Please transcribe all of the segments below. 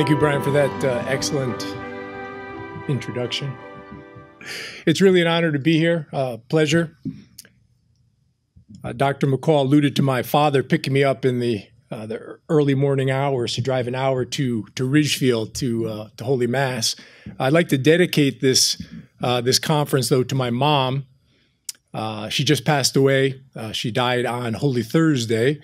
thank you, Brian, for that uh, excellent introduction. It's really an honor to be here. Uh, pleasure. Uh, Dr. McCall alluded to my father picking me up in the uh, the early morning hours to drive an hour to to Ridgefield to uh, to Holy Mass. I'd like to dedicate this uh, this conference though to my mom. she just passed away. she died on Holy Thursday.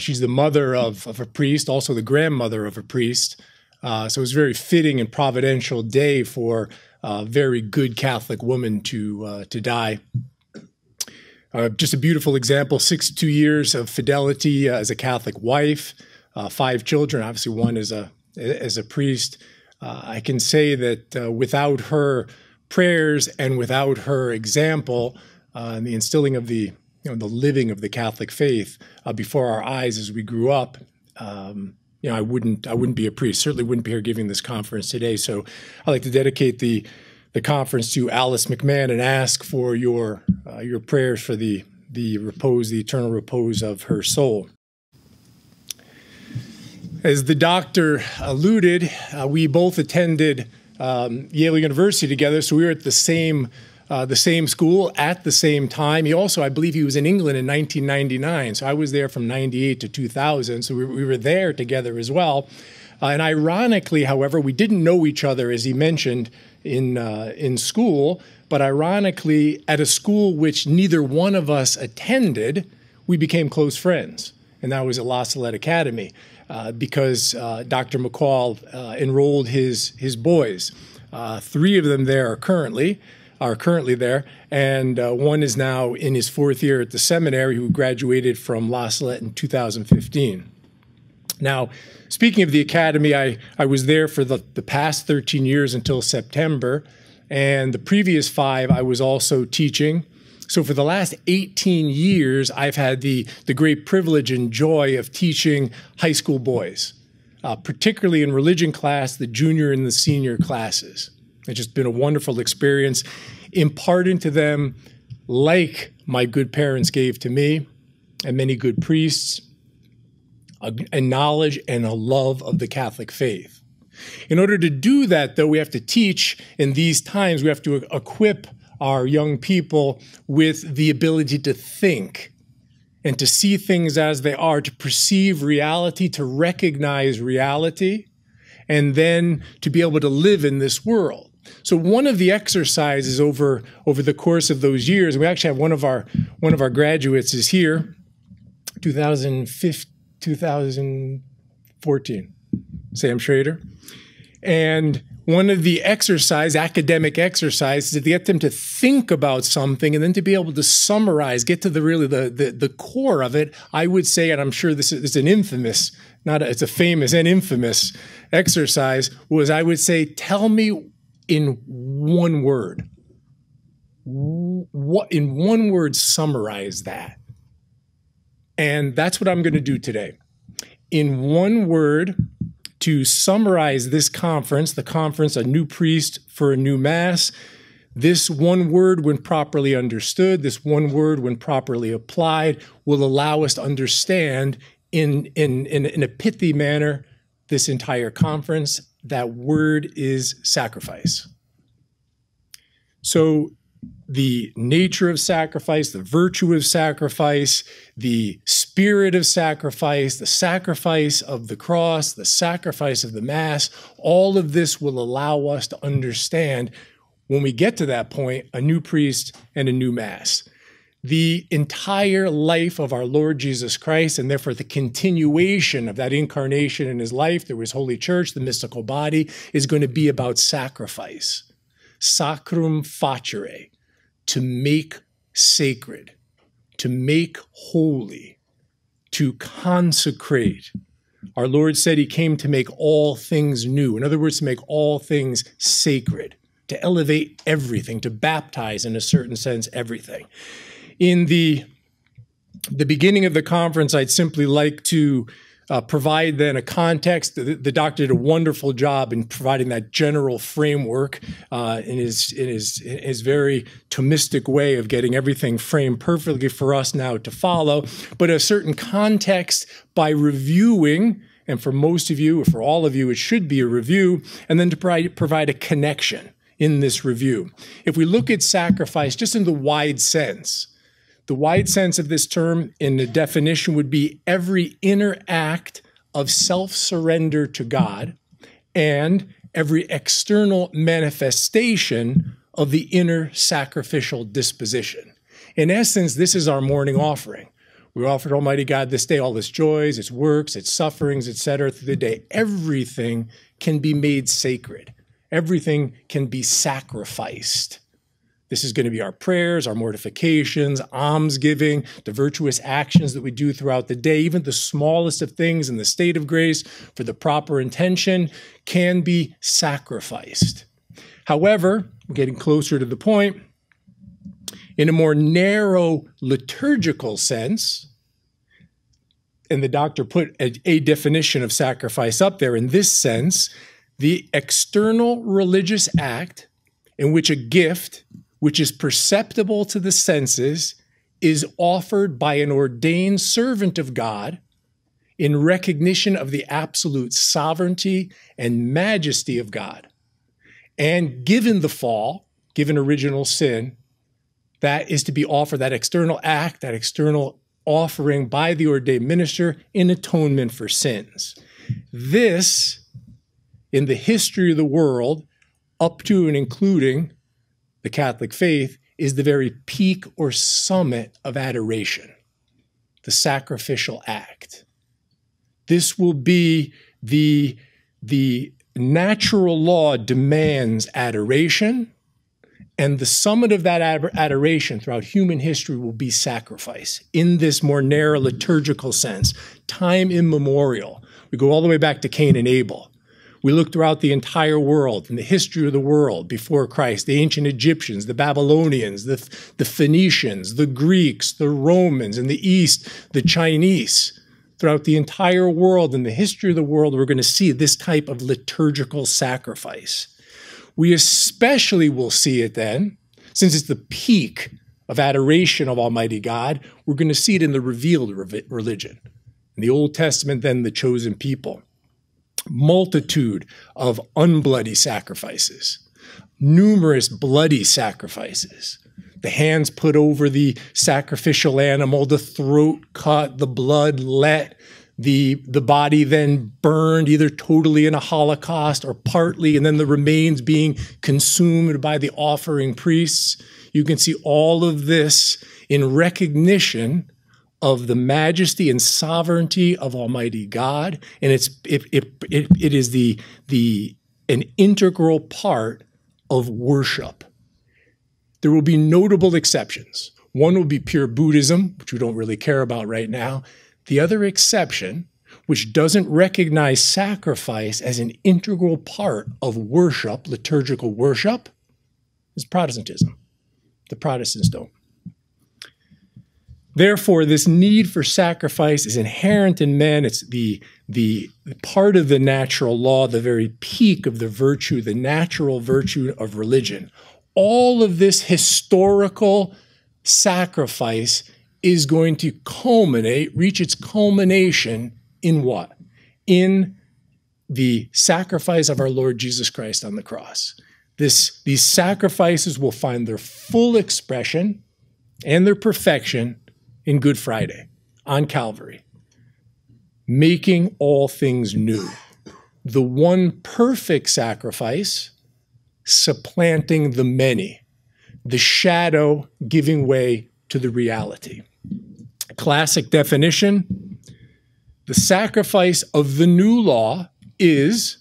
she's the mother of, of a priest, also the grandmother of a priest. Uh, so it was a very fitting and providential day for a very good Catholic woman to uh, to die. Uh, just a beautiful example. Sixty-two years of fidelity uh, as a Catholic wife, uh, five children. Obviously, one as a as a priest. Uh, I can say that without her prayers and without her example, and the instilling of the you know the living of the Catholic faith before our eyes as we grew up. Um, you know, I wouldn't I wouldn't be a priest. Certainly wouldn't be here giving this conference today. So I'd like to dedicate the the conference to Alice McMahon and ask for your uh, your prayers for the the repose, the eternal repose of her soul. As the doctor alluded, uh, we both attended um, Yale University together, so we were at the same uh, the same school at the same time. He also, I believe, he was in England in 1999. So I was there from 98 to 2000. So we, we were there together as well. Uh, and ironically, however, we didn't know each other, as he mentioned, in, uh, in school. But ironically, at a school which neither one of us attended, we became close friends. And that was at La Salette Academy uh, because uh, Dr. McCall uh, enrolled his, his boys. three of them there are currently are currently there, and uh, one is now in his fourth year at the seminary who graduated from La Salette in 2015. Now, speaking of the academy, I, I was there for the, the past 13 years until September, and the previous five I was also teaching. So for the last 18 years, I've had the, the great privilege and joy of teaching high school boys, uh, particularly in religion class, the junior and the senior classes. It's just been a wonderful experience, imparting to them, like my good parents gave to me, and many good priests, a, a knowledge and a love of the Catholic faith. In order to do that, though, we have to teach in these times, we have to equip our young people with the ability to think and to see things as they are, to perceive reality, to recognize reality, and then to be able to live in this world. So one of the exercises over over the course of those years, we actually have one of our one of our graduates is here, 2015, 2014, Sam Schrader, and one of the exercise, academic exercises, is to get them to think about something and then to be able to summarize, get to the really the the, the core of it. I would say, and I'm sure this is, this is an infamous, not a, it's a famous and infamous exercise. Was I would say, tell me in one word. What in one word summarize that? And that's what I'm going to do today. In one word, to summarize this conference, the conference, A New Priest for a New Mass, this one word, when properly understood, this one word, when properly applied, will allow us to understand in, in, in, in a pithy manner this entire conference that word is sacrifice. So, the nature of sacrifice, the virtue of sacrifice, the spirit of sacrifice, the sacrifice of the cross, the sacrifice of the Mass, all of this will allow us to understand when we get to that point a new priest and a new Mass the entire life of our Lord Jesus Christ, and therefore the continuation of that incarnation in his life through his holy church, the mystical body, is going to be about sacrifice. Sacrum facere, to make sacred, to make holy, to consecrate. Our Lord said he came to make all things new. In other words, to make all things sacred, to elevate everything, to baptize, in a certain sense, everything in the the beginning of the conference, I'd simply like to uh, provide then a context. The, the, doctor did a wonderful job in providing that general framework uh, in his in his in his very Thomistic way of getting everything framed perfectly for us now to follow. But a certain context by reviewing and for most of you, or for all of you, it should be a review, and then to provide, provide a connection in this review. If we look at sacrifice just in the wide sense, the wide sense of this term in the definition would be every inner act of self surrender to God and every external manifestation of the inner sacrificial disposition. In essence, this is our morning offering. We offer Almighty God this day all its joys, its works, its sufferings, etc. through the day. Everything can be made sacred. Everything can be sacrificed. This is going to be our prayers, our mortifications, almsgiving, the virtuous actions that we do throughout the day, even the smallest of things in the state of grace for the proper intention can be sacrificed. However, getting closer to the point, in a more narrow liturgical sense, and the doctor put a, a, definition of sacrifice up there in this sense the external religious act in which a gift which is perceptible to the senses, is offered by an ordained servant of God in recognition of the absolute sovereignty and majesty of God. And given the fall, given original sin, that is to be offered, that external act, that external offering by the ordained minister in atonement for sins. This, in the history of the world, up to and including the Catholic faith, is the very peak or summit of adoration, the sacrificial act. This will be the, the natural law demands adoration, and the summit of that adoration throughout human history will be sacrifice in this more narrow liturgical sense, time immemorial. We go all the way back to Cain and Abel. We look throughout the entire world, and the history of the world before Christ, the ancient Egyptians, the Babylonians, the, the Phoenicians, the Greeks, the Romans, in the East, the Chinese. Throughout the entire world, in the history of the world, we're going to see this type of liturgical sacrifice. We especially will see it then, since it's the peak of adoration of Almighty God, we're going to see it in the revealed religion. In the Old Testament, then the chosen people multitude of unbloody sacrifices, numerous bloody sacrifices. The hands put over the sacrificial animal, the throat cut, the blood let, the, the body then burned either totally in a holocaust or partly, and then the remains being consumed by the offering priests. You can see all of this in recognition of the majesty and sovereignty of Almighty God, and it's it, it, it, it is the the an integral part of worship. There will be notable exceptions. One will be pure Buddhism, which we don't really care about right now. The other exception, which doesn't recognize sacrifice as an integral part of worship, liturgical worship, is Protestantism. The Protestants don't. Therefore, this need for sacrifice is inherent in men. It's the, the part of the natural law, the very peak of the virtue, the natural virtue of religion. All of this historical sacrifice is going to culminate, reach its culmination in what? In the sacrifice of our Lord Jesus Christ on the cross. This, these sacrifices will find their full expression and their perfection in Good Friday on Calvary, making all things new. The one perfect sacrifice supplanting the many, the shadow giving way to the reality. Classic definition the sacrifice of the new law is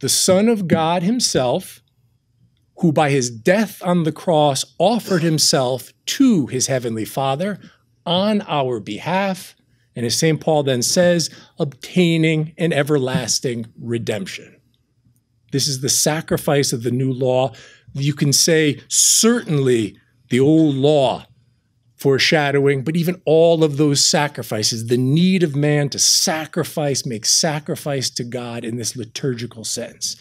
the Son of God Himself, who by His death on the cross offered Himself to His Heavenly Father on our behalf. And as St. Paul then says, obtaining an everlasting redemption. This is the sacrifice of the new law. You can say, certainly, the old law foreshadowing, but even all of those sacrifices, the need of man to sacrifice, make sacrifice to God in this liturgical sense.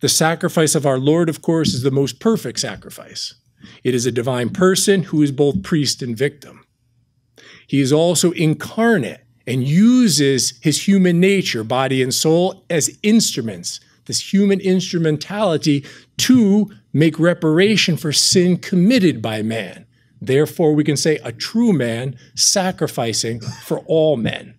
The sacrifice of our Lord, of course, is the most perfect sacrifice. It is a divine person who is both priest and victim. He is also incarnate and uses his human nature, body and soul, as instruments, this human instrumentality to make reparation for sin committed by man. Therefore, we can say a true man sacrificing for all men.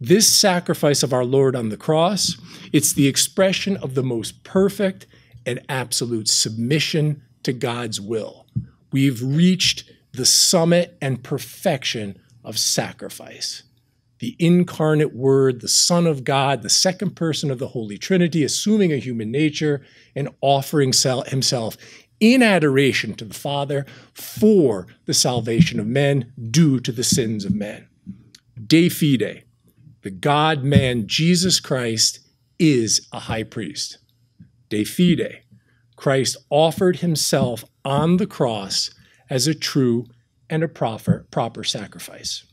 This sacrifice of our Lord on the cross, it's the expression of the most perfect and absolute submission to God's will. We've reached the summit and perfection of sacrifice. The incarnate Word, the Son of God, the second person of the Holy Trinity, assuming a human nature and offering himself in adoration to the Father for the salvation of men due to the sins of men. De fide, the God man Jesus Christ is a high priest. De fide, Christ offered himself on the cross as a true and a proper, proper sacrifice.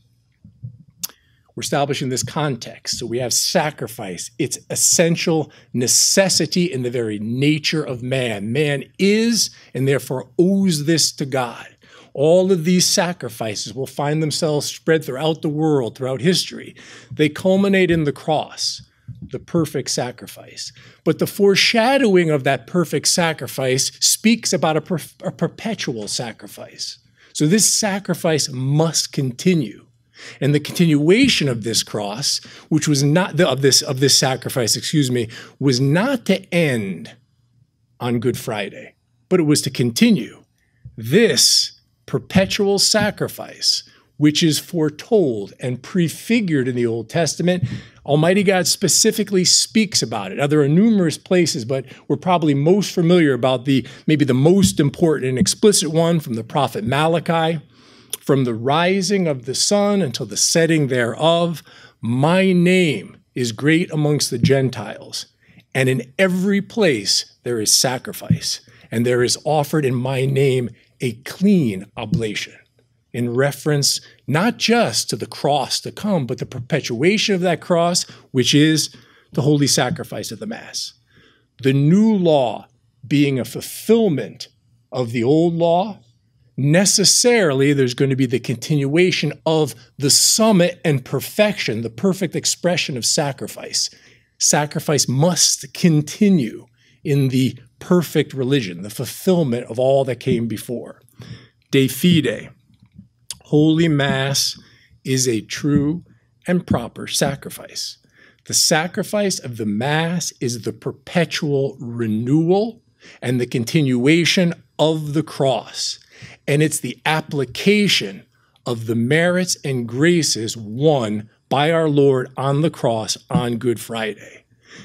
We're establishing this context. So we have sacrifice, its essential necessity in the very nature of man. Man is and therefore owes this to God. All of these sacrifices will find themselves spread throughout the world, throughout history. They culminate in the cross, the perfect sacrifice. But the foreshadowing of that perfect sacrifice speaks about a, per a perpetual sacrifice. So this sacrifice must continue. And the continuation of this cross, which was not the, of this of this sacrifice, excuse me, was not to end on Good Friday, but it was to continue. This perpetual sacrifice, which is foretold and prefigured in the Old Testament, Almighty God specifically speaks about it. Now, there are numerous places, but we're probably most familiar about the maybe the most important and explicit one from the prophet Malachi. From the rising of the sun until the setting thereof, my name is great amongst the Gentiles, and in every place there is sacrifice, and there is offered in my name a clean oblation in reference not just to the cross to come, but the perpetuation of that cross, which is the holy sacrifice of the Mass. The new law being a fulfillment of the old law, necessarily there's going to be the continuation of the summit and perfection, the perfect expression of sacrifice. Sacrifice must continue in the perfect religion, the fulfillment of all that came before. De fide, Holy Mass is a true and proper sacrifice. The sacrifice of the Mass is the perpetual renewal and the continuation of the cross. And it's the application of the merits and graces won by our Lord on the cross on Good Friday.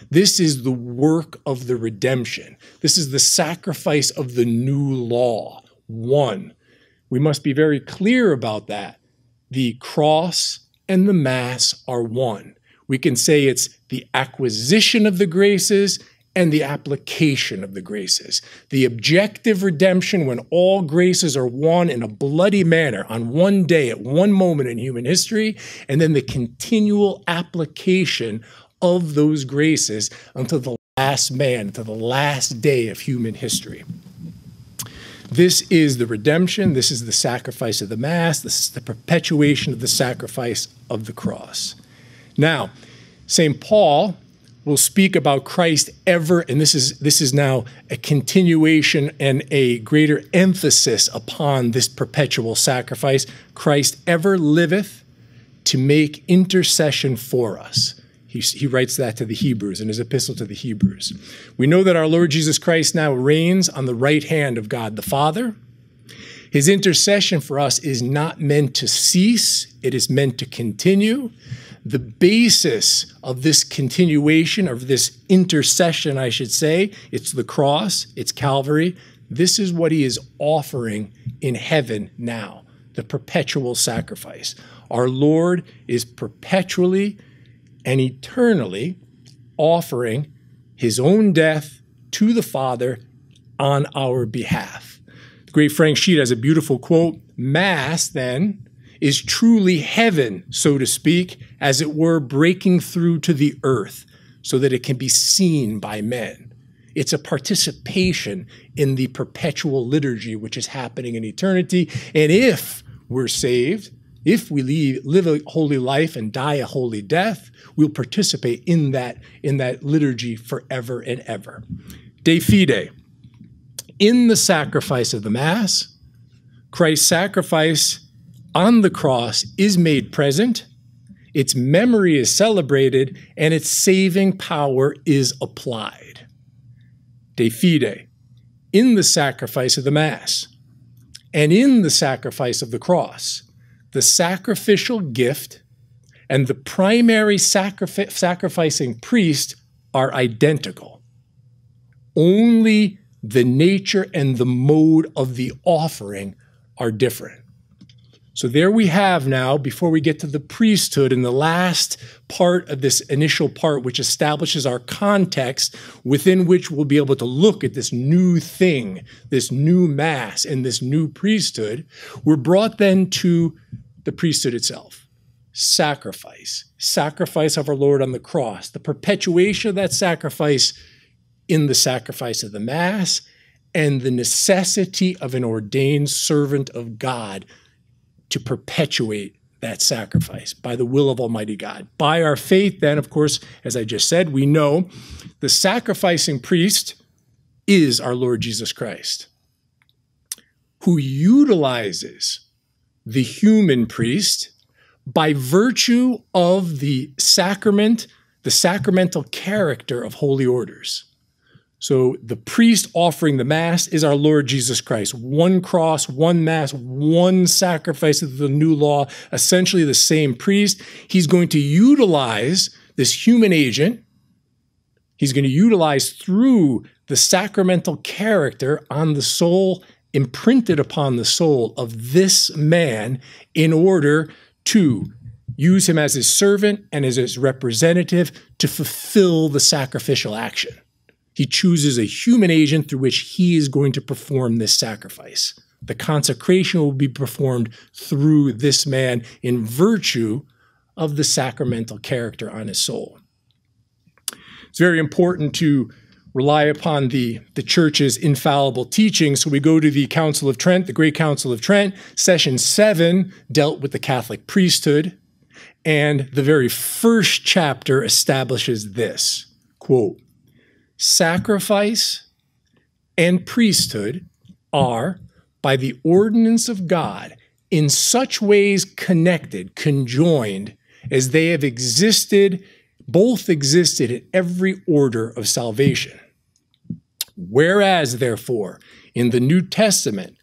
This is the work of the redemption. This is the sacrifice of the new law, won we must be very clear about that. The cross and the Mass are one. We can say it's the acquisition of the graces and the application of the graces. The objective redemption, when all graces are won in a bloody manner on one day, at one moment in human history, and then the continual application of those graces until the last man, to the last day of human history. This is the redemption. This is the sacrifice of the Mass. This is the perpetuation of the sacrifice of the cross. Now, St. Paul will speak about Christ ever, and this is this is now a continuation and a greater emphasis upon this perpetual sacrifice. Christ ever liveth to make intercession for us. He, he writes that to the Hebrews in his epistle to the Hebrews. We know that our Lord Jesus Christ now reigns on the right hand of God the Father. His intercession for us is not meant to cease, it is meant to continue. The basis of this continuation, of this intercession, I should say, it's the cross, it's Calvary. This is what he is offering in heaven now the perpetual sacrifice. Our Lord is perpetually and eternally offering his own death to the Father on our behalf. The great Frank Sheed has a beautiful quote Mass, then, is truly heaven, so to speak, as it were breaking through to the earth so that it can be seen by men. It's a participation in the perpetual liturgy which is happening in eternity. And if we're saved, if we leave, live a holy life and die a holy death, we'll participate in that, in that liturgy forever and ever. De fide. In the sacrifice of the Mass, Christ's sacrifice on the cross is made present, its memory is celebrated, and its saving power is applied. De fide. In the sacrifice of the Mass and in the sacrifice of the cross, the sacrificial gift and the primary sacrifi- sacrificing priest are identical. Only the nature and the mode of the offering are different. So there we have now, before we get to the priesthood in the last part of this initial part, which establishes our context within which we'll be able to look at this new thing, this new mass, and this new priesthood, we're brought then to the priesthood itself. Sacrifice, sacrifice of our Lord on the cross, the perpetuation of that sacrifice in the sacrifice of the Mass, and the necessity of an ordained servant of God to perpetuate that sacrifice by the will of Almighty God. By our faith, then, of course, as I just said, we know the sacrificing priest is our Lord Jesus Christ, who utilizes the human priest by virtue of the sacrament, the sacramental character of holy orders. So the priest offering the Mass is our Lord Jesus Christ. One cross, one Mass, one sacrifice of the new law, essentially the same priest. He's going to utilize this human agent. He's going to utilize through the sacramental character on the soul imprinted upon the soul of this man in order to use him as his servant and as his representative to fulfill the sacrificial action. He chooses a human agent through which he is going to perform this sacrifice. The consecration will be performed through this man in virtue of the sacramental character on his soul. It's very important to rely upon the, the church's infallible teaching. So we go to the Council of Trent, the Great Council of Trent. Session seven dealt with the Catholic priesthood. And the very first chapter establishes this quote, sacrifice and priesthood are, by the ordinance of God, in such ways connected, conjoined, as they have existed, both existed in every order of salvation. Whereas, therefore, in the New Testament,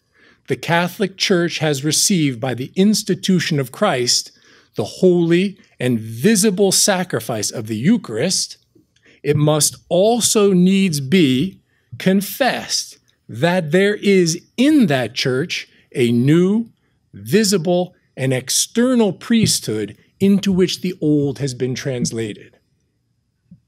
the Catholic Church has received by the institution of Christ the holy and visible sacrifice of the Eucharist, it must also needs be confessed that there is in that church a new, visible, and external priesthood into which the old has been translated.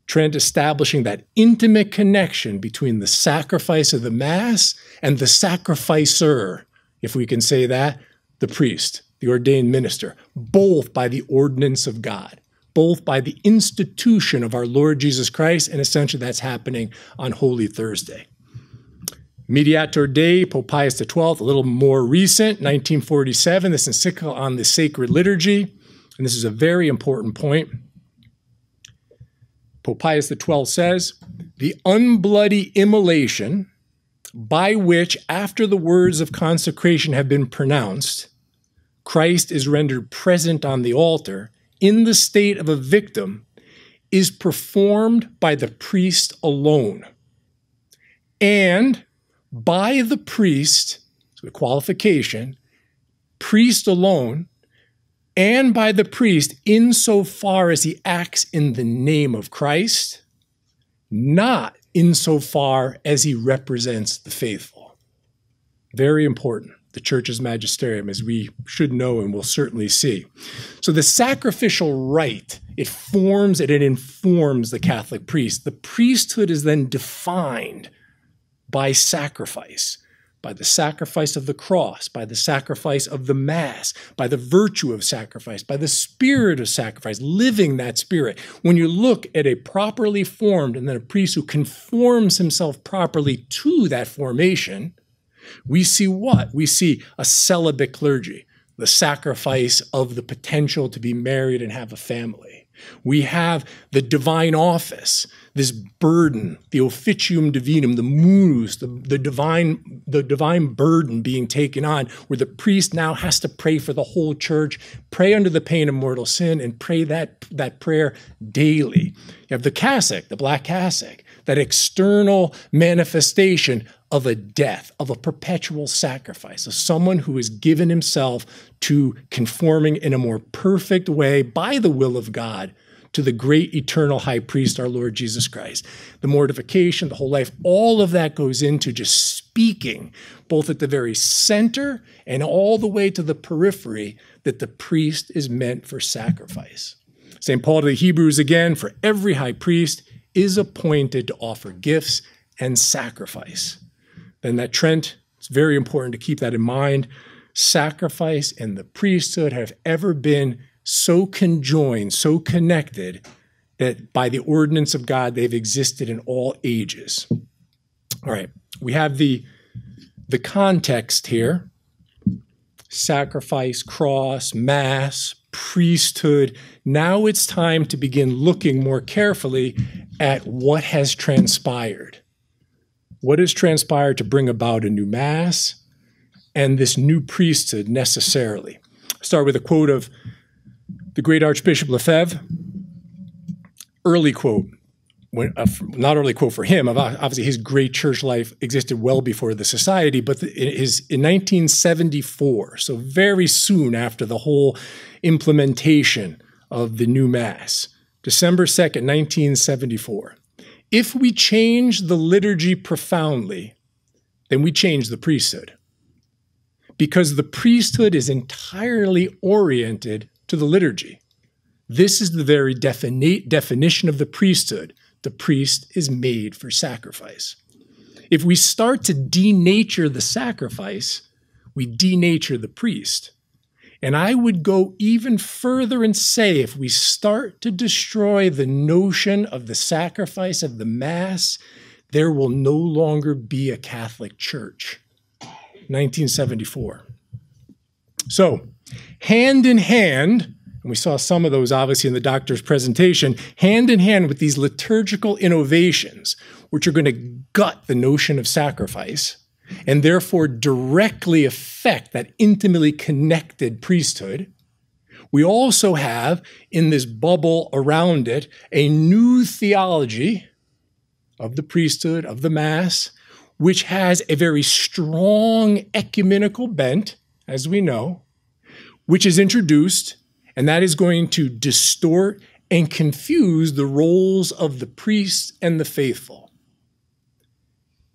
Trent establishing that intimate connection between the sacrifice of the Mass and the sacrificer, if we can say that, the priest, the ordained minister, both by the ordinance of God, both by the institution of our Lord Jesus Christ, and essentially that's happening on Holy Thursday. Mediator Dei, Pope Pius XII, a little more recent, 1947, this encyclical on the sacred liturgy, and this is a very important point. Pope Pius XII says, the unbloody immolation by which, after the words of consecration have been pronounced, Christ is rendered present on the altar in the state of a victim is performed by the priest alone. And by the priest, so the qualification, priest alone and by the priest insofar as he acts in the name of Christ, not insofar as he represents the faithful. Very important, the church's magisterium, as we should know and will certainly see. So the sacrificial rite, it forms and it informs the Catholic priest. The priesthood is then defined by sacrifice by the sacrifice of the cross, by the sacrifice of the Mass, by the virtue of sacrifice, by the spirit of sacrifice, living that spirit. When you look at a properly formed and then a priest who conforms himself properly to that formation, we see what? We see a celibate clergy. the sacrifice of the potential to be married and have a family. We have the divine office, this burden, the officium divinum, the munus, the, the divine, the divine burden being taken on, where the priest now has to pray for the whole church, pray under the pain of mortal sin, and pray that, that prayer daily. You have the cassock, the black cassock, that external manifestation of a death, of a perpetual sacrifice, of someone who has given himself to conforming in a more perfect way by the will of God to the great eternal high priest, our Lord Jesus Christ. The mortification, the whole life, all of that goes into just speaking, both at the very center and all the way to the periphery, that the priest is meant for sacrifice. St. Paul to the Hebrews again, for every high priest is appointed to offer gifts and sacrifice. Then that Trent, it's very important to keep that in mind. Sacrifice and the priesthood have ever been so conjoined, so connected, that by the ordinance of God, they've existed in all ages. All right, we have the, the context here sacrifice, cross, mass, priesthood. Now it's time to begin looking more carefully at what has transpired. What has transpired to bring about a new mass and this new priesthood necessarily? start with a quote of the great Archbishop Lefebvre, early quote, when, uh, not early quote for him, obviously his great church life existed well before the society, but the, his, in 1974, so very soon after the whole implementation of the new Mass, December 2nd, 1974. If we change the liturgy profoundly, then we change the priesthood. Because the priesthood is entirely oriented to the liturgy. This is the very defini- definition of the priesthood. The priest is made for sacrifice. If we start to denature the sacrifice, we denature the priest. And I would go even further and say if we start to destroy the notion of the sacrifice of the Mass, there will no longer be a Catholic Church. 1974. So, hand in hand, and we saw some of those obviously in the doctor's presentation, hand in hand with these liturgical innovations, which are going to gut the notion of sacrifice and therefore directly affect that intimately connected priesthood. We also have in this bubble around it a new theology of the priesthood, of the Mass, which has a very strong ecumenical bent, as we know, which is introduced, and that is going to distort and confuse the roles of the priests and the faithful.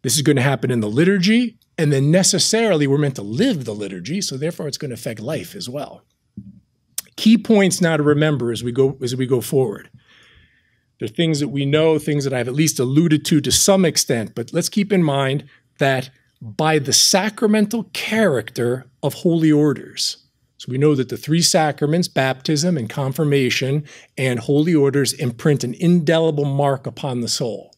This is going to happen in the liturgy, and then necessarily we're meant to live the liturgy, so therefore it's going to affect life as well. Key points now to remember as we go as we go forward. There are things that we know, things that I've at least alluded to to some extent, but let's keep in mind that by the sacramental character of holy orders, so we know that the three sacraments, baptism and confirmation and holy orders, imprint an indelible mark upon the soul.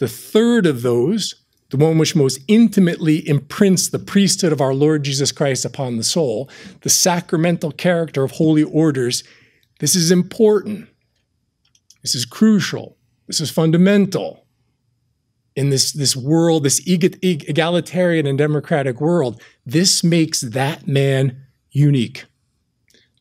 The third of those, the one which most intimately imprints the priesthood of our Lord Jesus Christ upon the soul, the sacramental character of holy orders, this is important. This is crucial. This is fundamental in this, this world, this egalitarian and democratic world. This makes that man unique.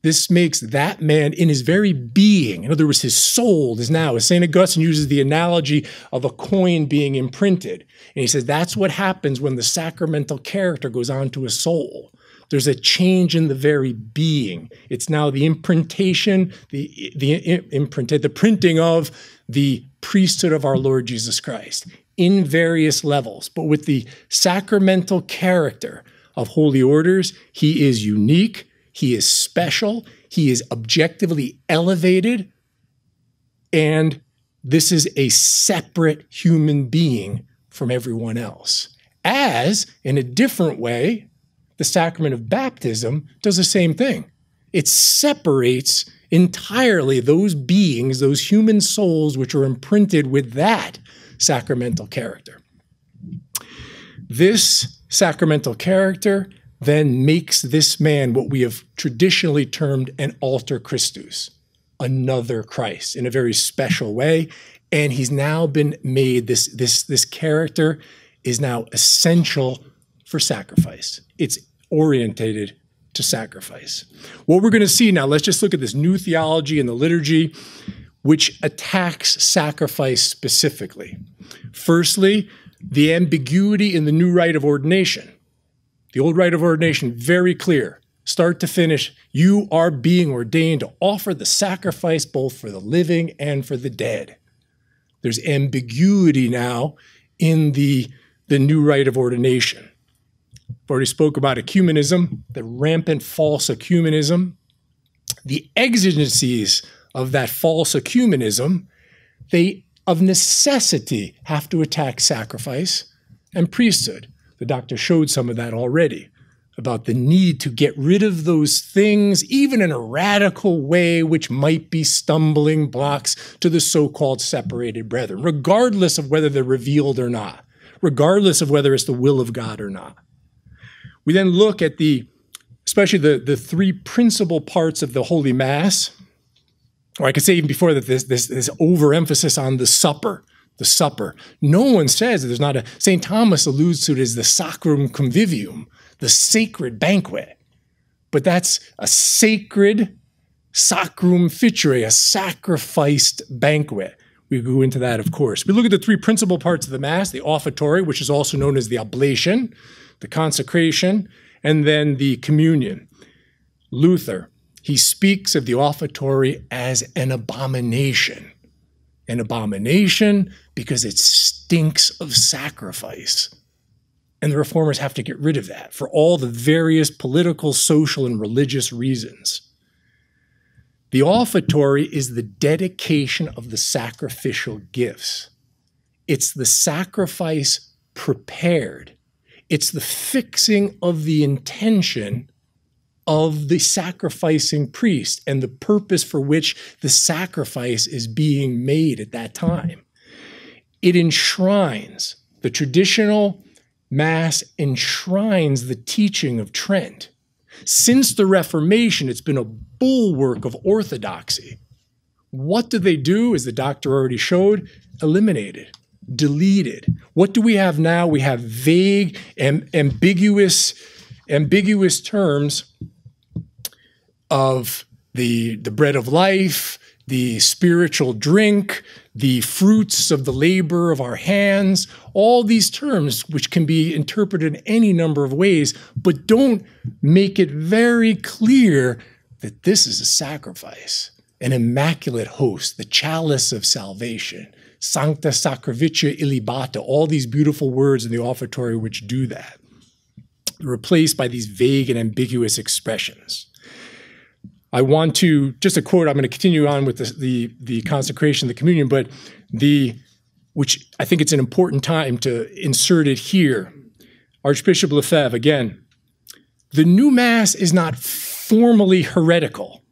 This makes that man in his very being, in other words, his soul is now, as St. Augustine uses the analogy of a coin being imprinted. And he says that's what happens when the sacramental character goes on to a soul. There's a change in the very being. It's now the imprintation, the, the imprinted, the printing of the priesthood of our Lord Jesus Christ in various levels. But with the sacramental character of holy orders, he is unique he is special. He is objectively elevated. And this is a separate human being from everyone else. As, in a different way, the sacrament of baptism does the same thing. It separates entirely those beings, those human souls, which are imprinted with that sacramental character. This sacramental character then makes this man what we have traditionally termed an alter Christus, another Christ in a very special way. And he's now been made this, this, this character is now essential for sacrifice. It's orientated to sacrifice. What we're going to see now, let's just look at this new theology in the liturgy, which attacks sacrifice specifically. Firstly, the ambiguity in the new rite of ordination. The old rite of ordination, very clear. Start to finish, you are being ordained to offer the sacrifice both for the living and for the dead. There's ambiguity now in the, the new rite of ordination. I've already spoke about ecumenism, the rampant false ecumenism, the exigencies of that false ecumenism, they of necessity have to attack sacrifice and priesthood. The doctor showed some of that already about the need to get rid of those things, even in a radical way, which might be stumbling blocks to the so called separated brethren, regardless of whether they're revealed or not, regardless of whether it's the will of God or not. We then look at the, especially the, the three principal parts of the Holy Mass, or I could say even before that, this, this, this overemphasis on the supper, the supper. No one says that there's not a, St. Thomas alludes to it as the sacrum convivium, the sacred banquet. But that's a sacred sacrum facere, a sacrificed banquet. We go into that, of course. We look at the three principal parts of the Mass the offertory, which is also known as the oblation, the consecration, and then the communion. Luther, he speaks of the offertory as an abomination. An abomination because it stinks of sacrifice. And the reformers have to get rid of that for all the various political, social, and religious reasons. The offertory is the dedication of the sacrificial gifts. It's the sacrifice prepared. It's the fixing of the intention of the sacrificing priest and the purpose for which the sacrifice is being made at that time. It enshrines the traditional Mass enshrines the teaching of Trent. Since the Reformation, it's been a bulwark of orthodoxy. What do they do, as the doctor already showed? Eliminated, deleted. What do we have now? We have vague and ambiguous, ambiguous terms of the, the bread of life, the spiritual drink, the fruits of the labor of our hands, all these terms which can be interpreted in any number of ways, but don't make it very clear that this is a sacrifice, an immaculate host, the chalice of salvation, sancta sacrificia illibata, all these beautiful words in the offertory which do that, replaced by these vague and ambiguous expressions. I want to just a quote. I'm going to continue on with the, the, the consecration, the communion, but the which I think it's an important time to insert it here. Archbishop Lefebvre again. The new mass is not formally heretical,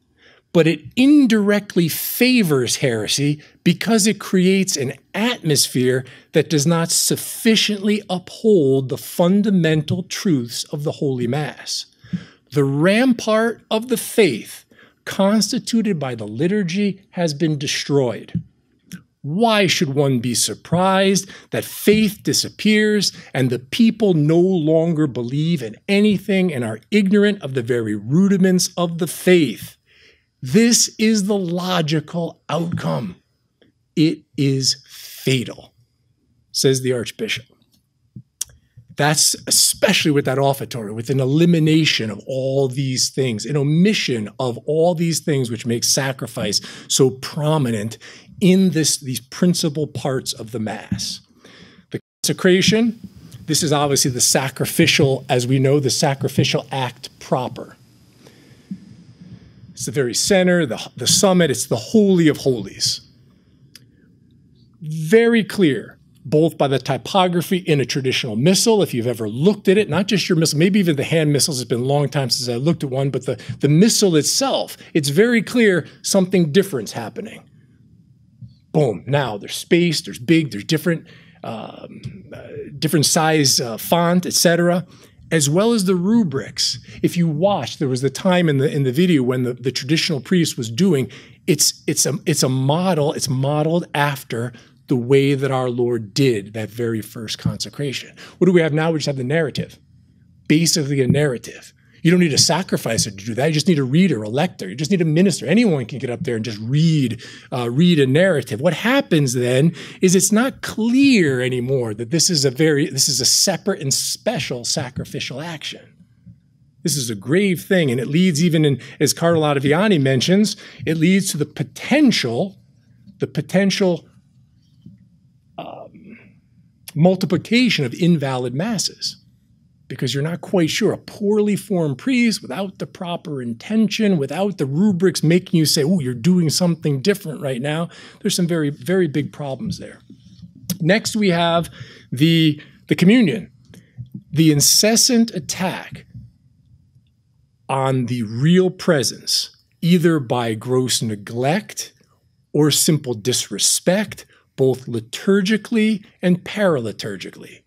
but it indirectly favors heresy because it creates an atmosphere that does not sufficiently uphold the fundamental truths of the Holy Mass. The rampart of the faith constituted by the liturgy has been destroyed. Why should one be surprised that faith disappears and the people no longer believe in anything and are ignorant of the very rudiments of the faith? This is the logical outcome. It is fatal, says the Archbishop. That's especially with that offertory, with an elimination of all these things, an omission of all these things which make sacrifice so prominent in this, these principal parts of the Mass. The consecration, this is obviously the sacrificial, as we know, the sacrificial act proper. It's the very center, the, the summit, it's the Holy of Holies. Very clear both by the typography in a traditional missal, if you've ever looked at it, not just your missal, maybe even the hand missals. It's been a long time since I looked at one, but the, the missal itself, it's very clear something different's happening. Boom. Now there's space, there's big, there's different, um, uh, different size uh, font, etc. as well as the rubrics. If you watch, there was the time in the in the video when the, the traditional priest was doing it's it's a it's a model, it's modeled after the way that our Lord did that very first consecration. What do we have now? We just have the narrative. Basically a narrative. You don't need a sacrificer to do that. You just need a reader, a lector. You just need a minister. Anyone can get up there and just read, uh, read a narrative. What happens then is it's not clear anymore that this is a very, this is a separate and special sacrificial action. This is a grave thing, and it leads even in, as Cardinal Ottaviani mentions, it leads to the potential, the potential multiplication of invalid masses because you're not quite sure. A poorly formed priest without the proper intention, without the rubrics making you say, oh, you're doing something different right now. There's some very, very big problems there. Next, we have the, the communion, the incessant attack on the real presence, either by gross neglect or simple disrespect, both liturgically and paraliturgically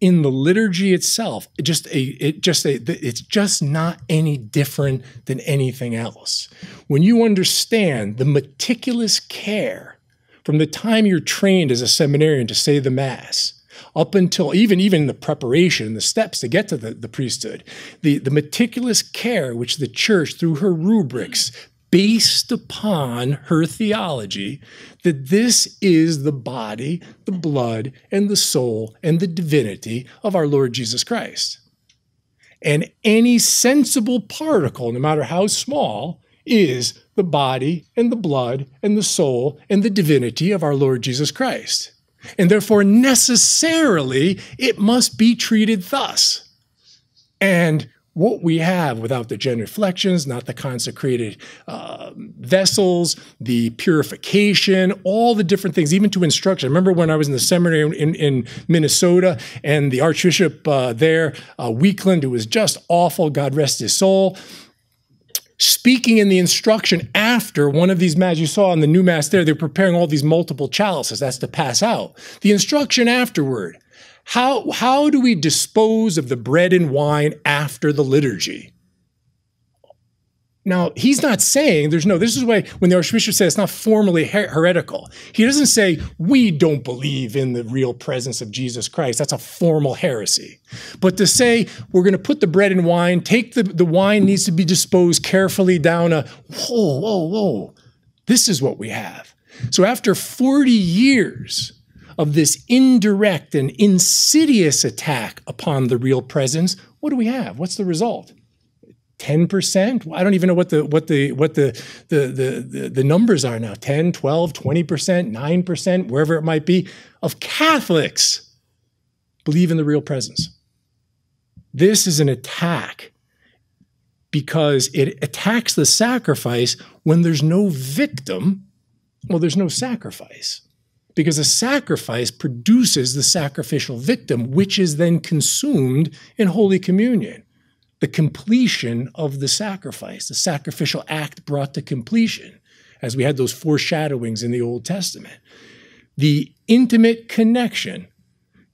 in the liturgy itself, just a it just a it's just not any different than anything else. When you understand the meticulous care from the time you're trained as a seminarian to say the mass up until even even the preparation the steps to get to the, the priesthood the, the meticulous care which the church through her rubrics based upon her theology that this is the body, the blood, and the soul and the divinity of our Lord Jesus Christ. And any sensible particle, no matter how small, is the body and the blood and the soul and the divinity of our Lord Jesus Christ. And therefore, necessarily, it must be treated thus. And what we have without the genuflections, not the consecrated uh, vessels, the purification, all the different things, even to instruction. I remember when I was in the seminary in, in Minnesota and the Archbishop uh, there, uh, Weakland, who was just awful, God rest his soul, speaking in the instruction after one of these mass you saw in the new mass there, they're preparing all these multiple chalices. That's to pass out. The instruction afterward how, how do we dispose of the bread and wine after the liturgy? Now, he's not saying there's no, this is why when the Archbishop says it's not formally her- heretical, he doesn't say we don't believe in the real presence of Jesus Christ. That's a formal heresy. But to say we're going to put the bread and wine, take the, the wine needs to be disposed carefully down a, whoa, whoa, whoa, this is what we have. So after 40 years, of this indirect and insidious attack upon the real presence, what do we have? What's the result? 10%? I don't even know what the what the what the the the, the numbers are now. 10, 12, 20%, 9%, wherever it might be, of Catholics believe in the real presence. This is an attack because it attacks the sacrifice when there's no victim. Well, there's no sacrifice because a sacrifice produces the sacrificial victim, which is then consumed in Holy Communion. The completion of the sacrifice, the sacrificial act brought to completion, as we had those foreshadowings in the Old Testament. The intimate connection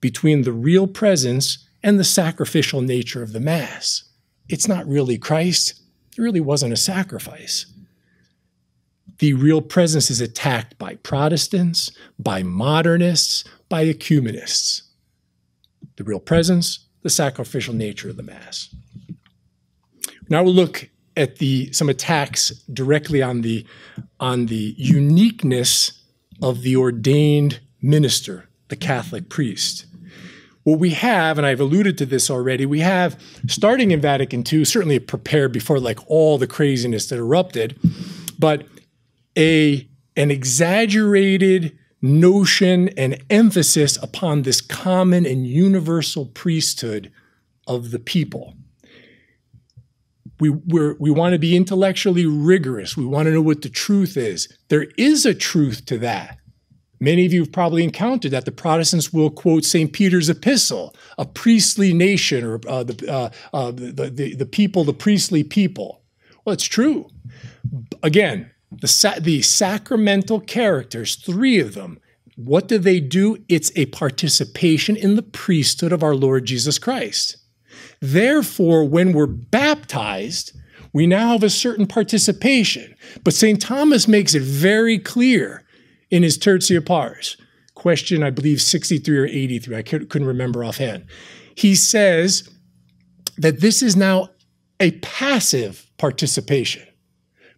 between the real presence and the sacrificial nature of the Mass. It's not really Christ, it really wasn't a sacrifice the real presence is attacked by Protestants, by modernists, by ecumenists. The real presence, the sacrificial nature of the Mass. Now we'll look at the some attacks directly on the on the uniqueness of the ordained minister, the Catholic priest. What we have, and I've alluded to this already, we have starting in Vatican II, certainly prepared before like all the craziness that erupted, but a an exaggerated notion and emphasis upon this common and universal priesthood of the people. We, we want to be intellectually rigorous. We want to know what the truth is. There is a truth to that. Many of you have probably encountered that the Protestants will quote St. Peter's epistle, a priestly nation, or uh, the, uh, uh, the, the, the people, the priestly people. Well, it's true. Again, the, sa- the sacramental characters, three of them, what do they do? It's a participation in the priesthood of our Lord Jesus Christ. Therefore, when we're baptized, we now have a certain participation. But St. Thomas makes it very clear in his Tertia Pars, question, I believe, 63 or 83. I couldn't remember offhand. He says that this is now a passive participation.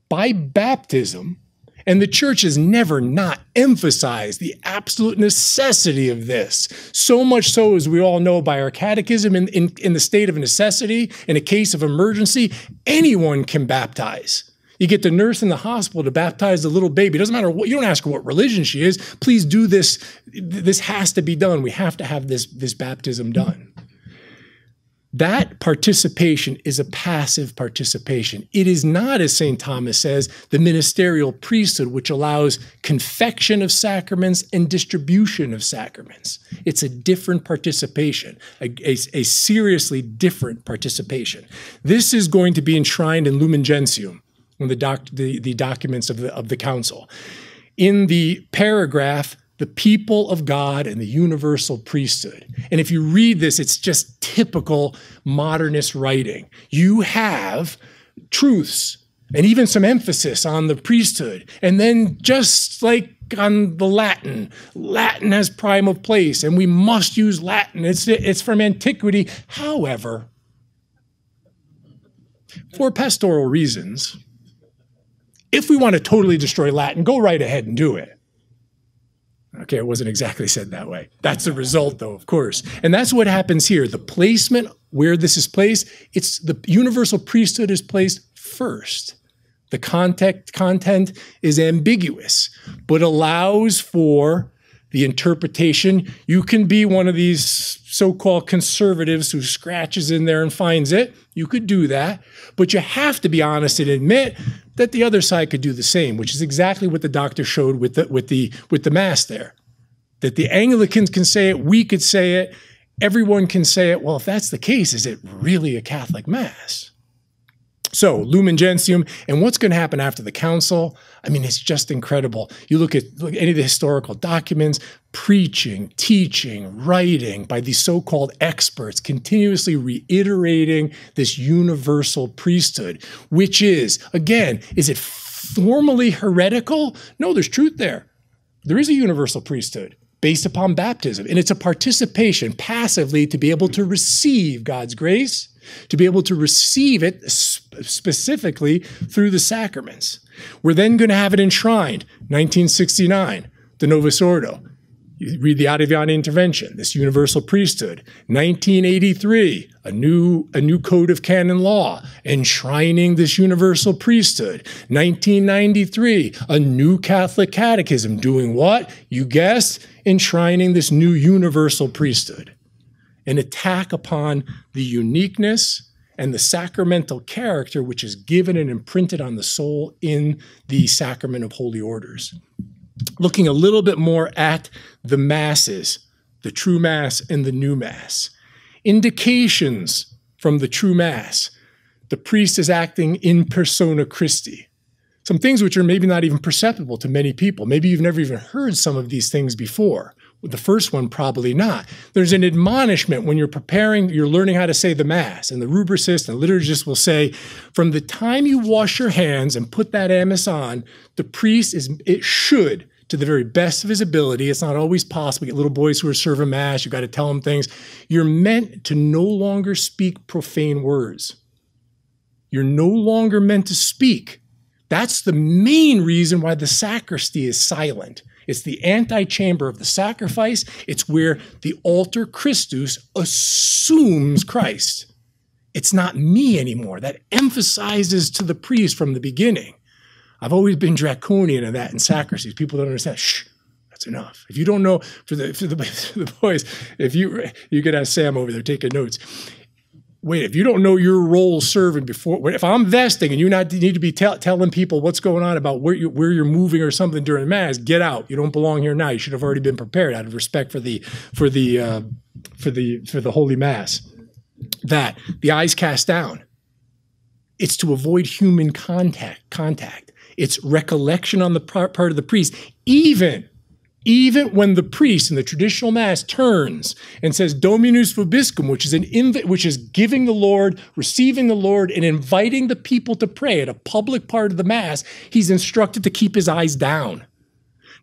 By baptism, and the church has never not emphasized the absolute necessity of this. So much so, as we all know by our catechism, in, in, in the state of necessity, in a case of emergency, anyone can baptize. You get the nurse in the hospital to baptize the little baby. It doesn't matter what you don't ask her what religion she is. Please do this. This has to be done. We have to have this, this baptism done. That participation is a passive participation. It is not, as St. Thomas says, the ministerial priesthood, which allows confection of sacraments and distribution of sacraments. It's a different participation, a, a, a seriously different participation. This is going to be enshrined in Lumen Gentium, in the, doc, the, the documents of the, of the council. In the paragraph, the people of God and the universal priesthood. And if you read this, it's just typical modernist writing. You have truths and even some emphasis on the priesthood. And then just like on the Latin, Latin has prime of place, and we must use Latin. It's, it's from antiquity. However, for pastoral reasons, if we want to totally destroy Latin, go right ahead and do it. Okay, it wasn't exactly said that way. That's the result, though, of course. And that's what happens here. The placement where this is placed, it's the universal priesthood is placed first. The content, content is ambiguous, but allows for the interpretation. You can be one of these so called conservatives who scratches in there and finds it. You could do that, but you have to be honest and admit that the other side could do the same, which is exactly what the doctor showed with the with the with the mass there. That the Anglicans can say it, we could say it, everyone can say it. Well, if that's the case, is it really a Catholic mass? So, Lumen Gentium, and what's going to happen after the council? I mean, it's just incredible. You look at, look any of the historical documents, preaching, teaching, writing by these so called experts, continuously reiterating this universal priesthood, which is, again, is it formally heretical? No, there's truth there. There is a universal priesthood based upon baptism, and it's a participation passively to be able to receive God's grace to be able to receive it specifically through the sacraments. We're then going to have it enshrined, 1969, the Novus Ordo. You read the Ottaviani Intervention, this universal priesthood. 1983, a new, a new code of canon law enshrining this universal priesthood. 1993, a new Catholic catechism doing what? You guessed, enshrining this new universal priesthood an attack upon the uniqueness and the sacramental character which is given and imprinted on the soul in the sacrament of holy orders. Looking a little bit more at the masses, the true mass and the new mass. Indications from the true mass. The priest is acting in persona Christi. Some things which are maybe not even perceptible to many people. Maybe you've never even heard some of these things before. The first one, probably not. There's an admonishment when you're preparing, you're learning how to say the Mass, and the rubricist and the liturgist will say, from the time you wash your hands and put that amice on, the priest is, it should, to the very best of his ability, it's not always possible. You get little boys who are serving Mass, you've got to tell them things. You're meant to no longer speak profane words. You're no longer meant to speak. That's the main reason why the sacristy is silent. It's the antechamber of the sacrifice. It's where the alter Christus assumes Christ. It's not me anymore. That emphasizes to the priest from the beginning. I've always been draconian in that in sacristies. People don't understand. Shh, that's enough. If you don't know, for the for the, for the boys, if you you could have Sam over there taking notes wait, if you don't know your role serving before, if I'm vesting and you not need to be tell, telling people what's going on about where you where you're moving or something during mass, get out. You don't belong here now. You should have already been prepared out of respect for the for the uh, for the for the holy mass. That the eyes cast down. It's to avoid human contact. Contact. It's recollection on the part of the priest, even even when the priest in the traditional mass turns and says Dominus vobiscum, which is an inv- which is giving the Lord, receiving the Lord, and inviting the people to pray at a public part of the mass, he's instructed to keep his eyes down.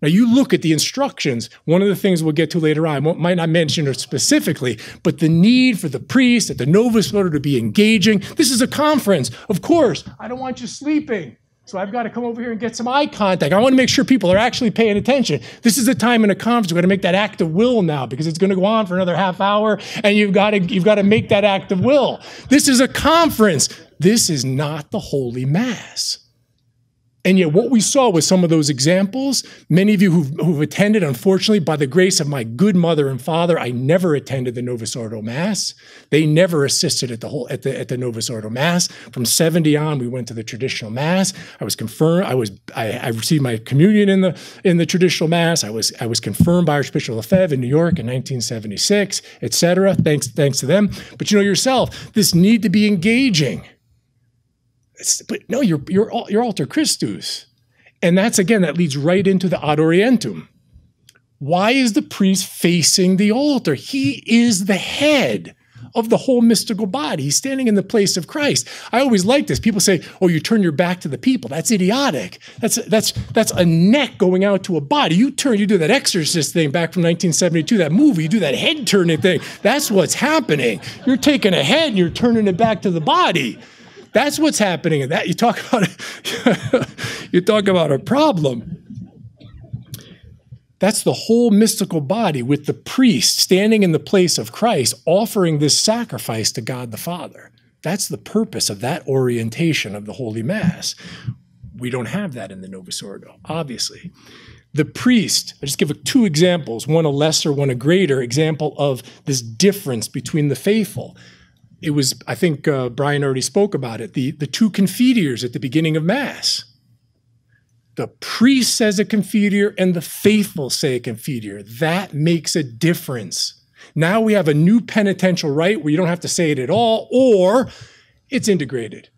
Now, you look at the instructions, one of the things we'll get to later on, I might not mention it specifically, but the need for the priest at the Novus Ordo to be engaging. This is a conference. Of course, I don't want you sleeping. So I've got to come over here and get some eye contact. I want to make sure people are actually paying attention. This is the time in a conference. We're going to make that act of will now because it's going to go on for another half hour, and you've got to you've got to make that act of will. This is a conference. This is not the Holy Mass. And yet, what we saw with some of those examples, many of you who've, who've, attended, unfortunately, by the grace of my good mother and father, I never attended the Novus Ordo Mass. They never assisted at the whole at the at the Novus Ordo Mass. From 70 on, we went to the traditional Mass. I was confirmed. I was I, I received my communion in the in the traditional Mass. I was I was confirmed by Archbishop Lefebvre in New York in 1976, etc. Thanks thanks to them. But you know yourself, this need to be engaging but no, you're, you're, you're alter Christus. And that's again, that leads right into the ad orientem. Why is the priest facing the altar? He is the head of the whole mystical body. He's standing in the place of Christ. I always like this. People say, "Oh, you turn your back to the people." That's idiotic. That's that's that's a neck going out to a body. You turn, you do that exorcist thing back from 1972, that movie. You do that head turning thing. That's what's happening. You're taking a head and you're turning it back to the body. That's what's happening in that. You talk about you talk about a problem. That's the whole mystical body with the priest standing in the place of Christ offering this sacrifice to God the Father. That's the purpose of that orientation of the Holy Mass. We don't have that in the Novus Ordo, obviously. The priest, I just give two examples, one a lesser, one a greater example of this difference between the faithful it was, I think uh, Brian already spoke about it, the, the two confiteors at the beginning of Mass. The priest says a confiteor and the faithful say a confiteor. That makes a difference. Now we have a new penitential rite where you don't have to say it at all, or it's integrated.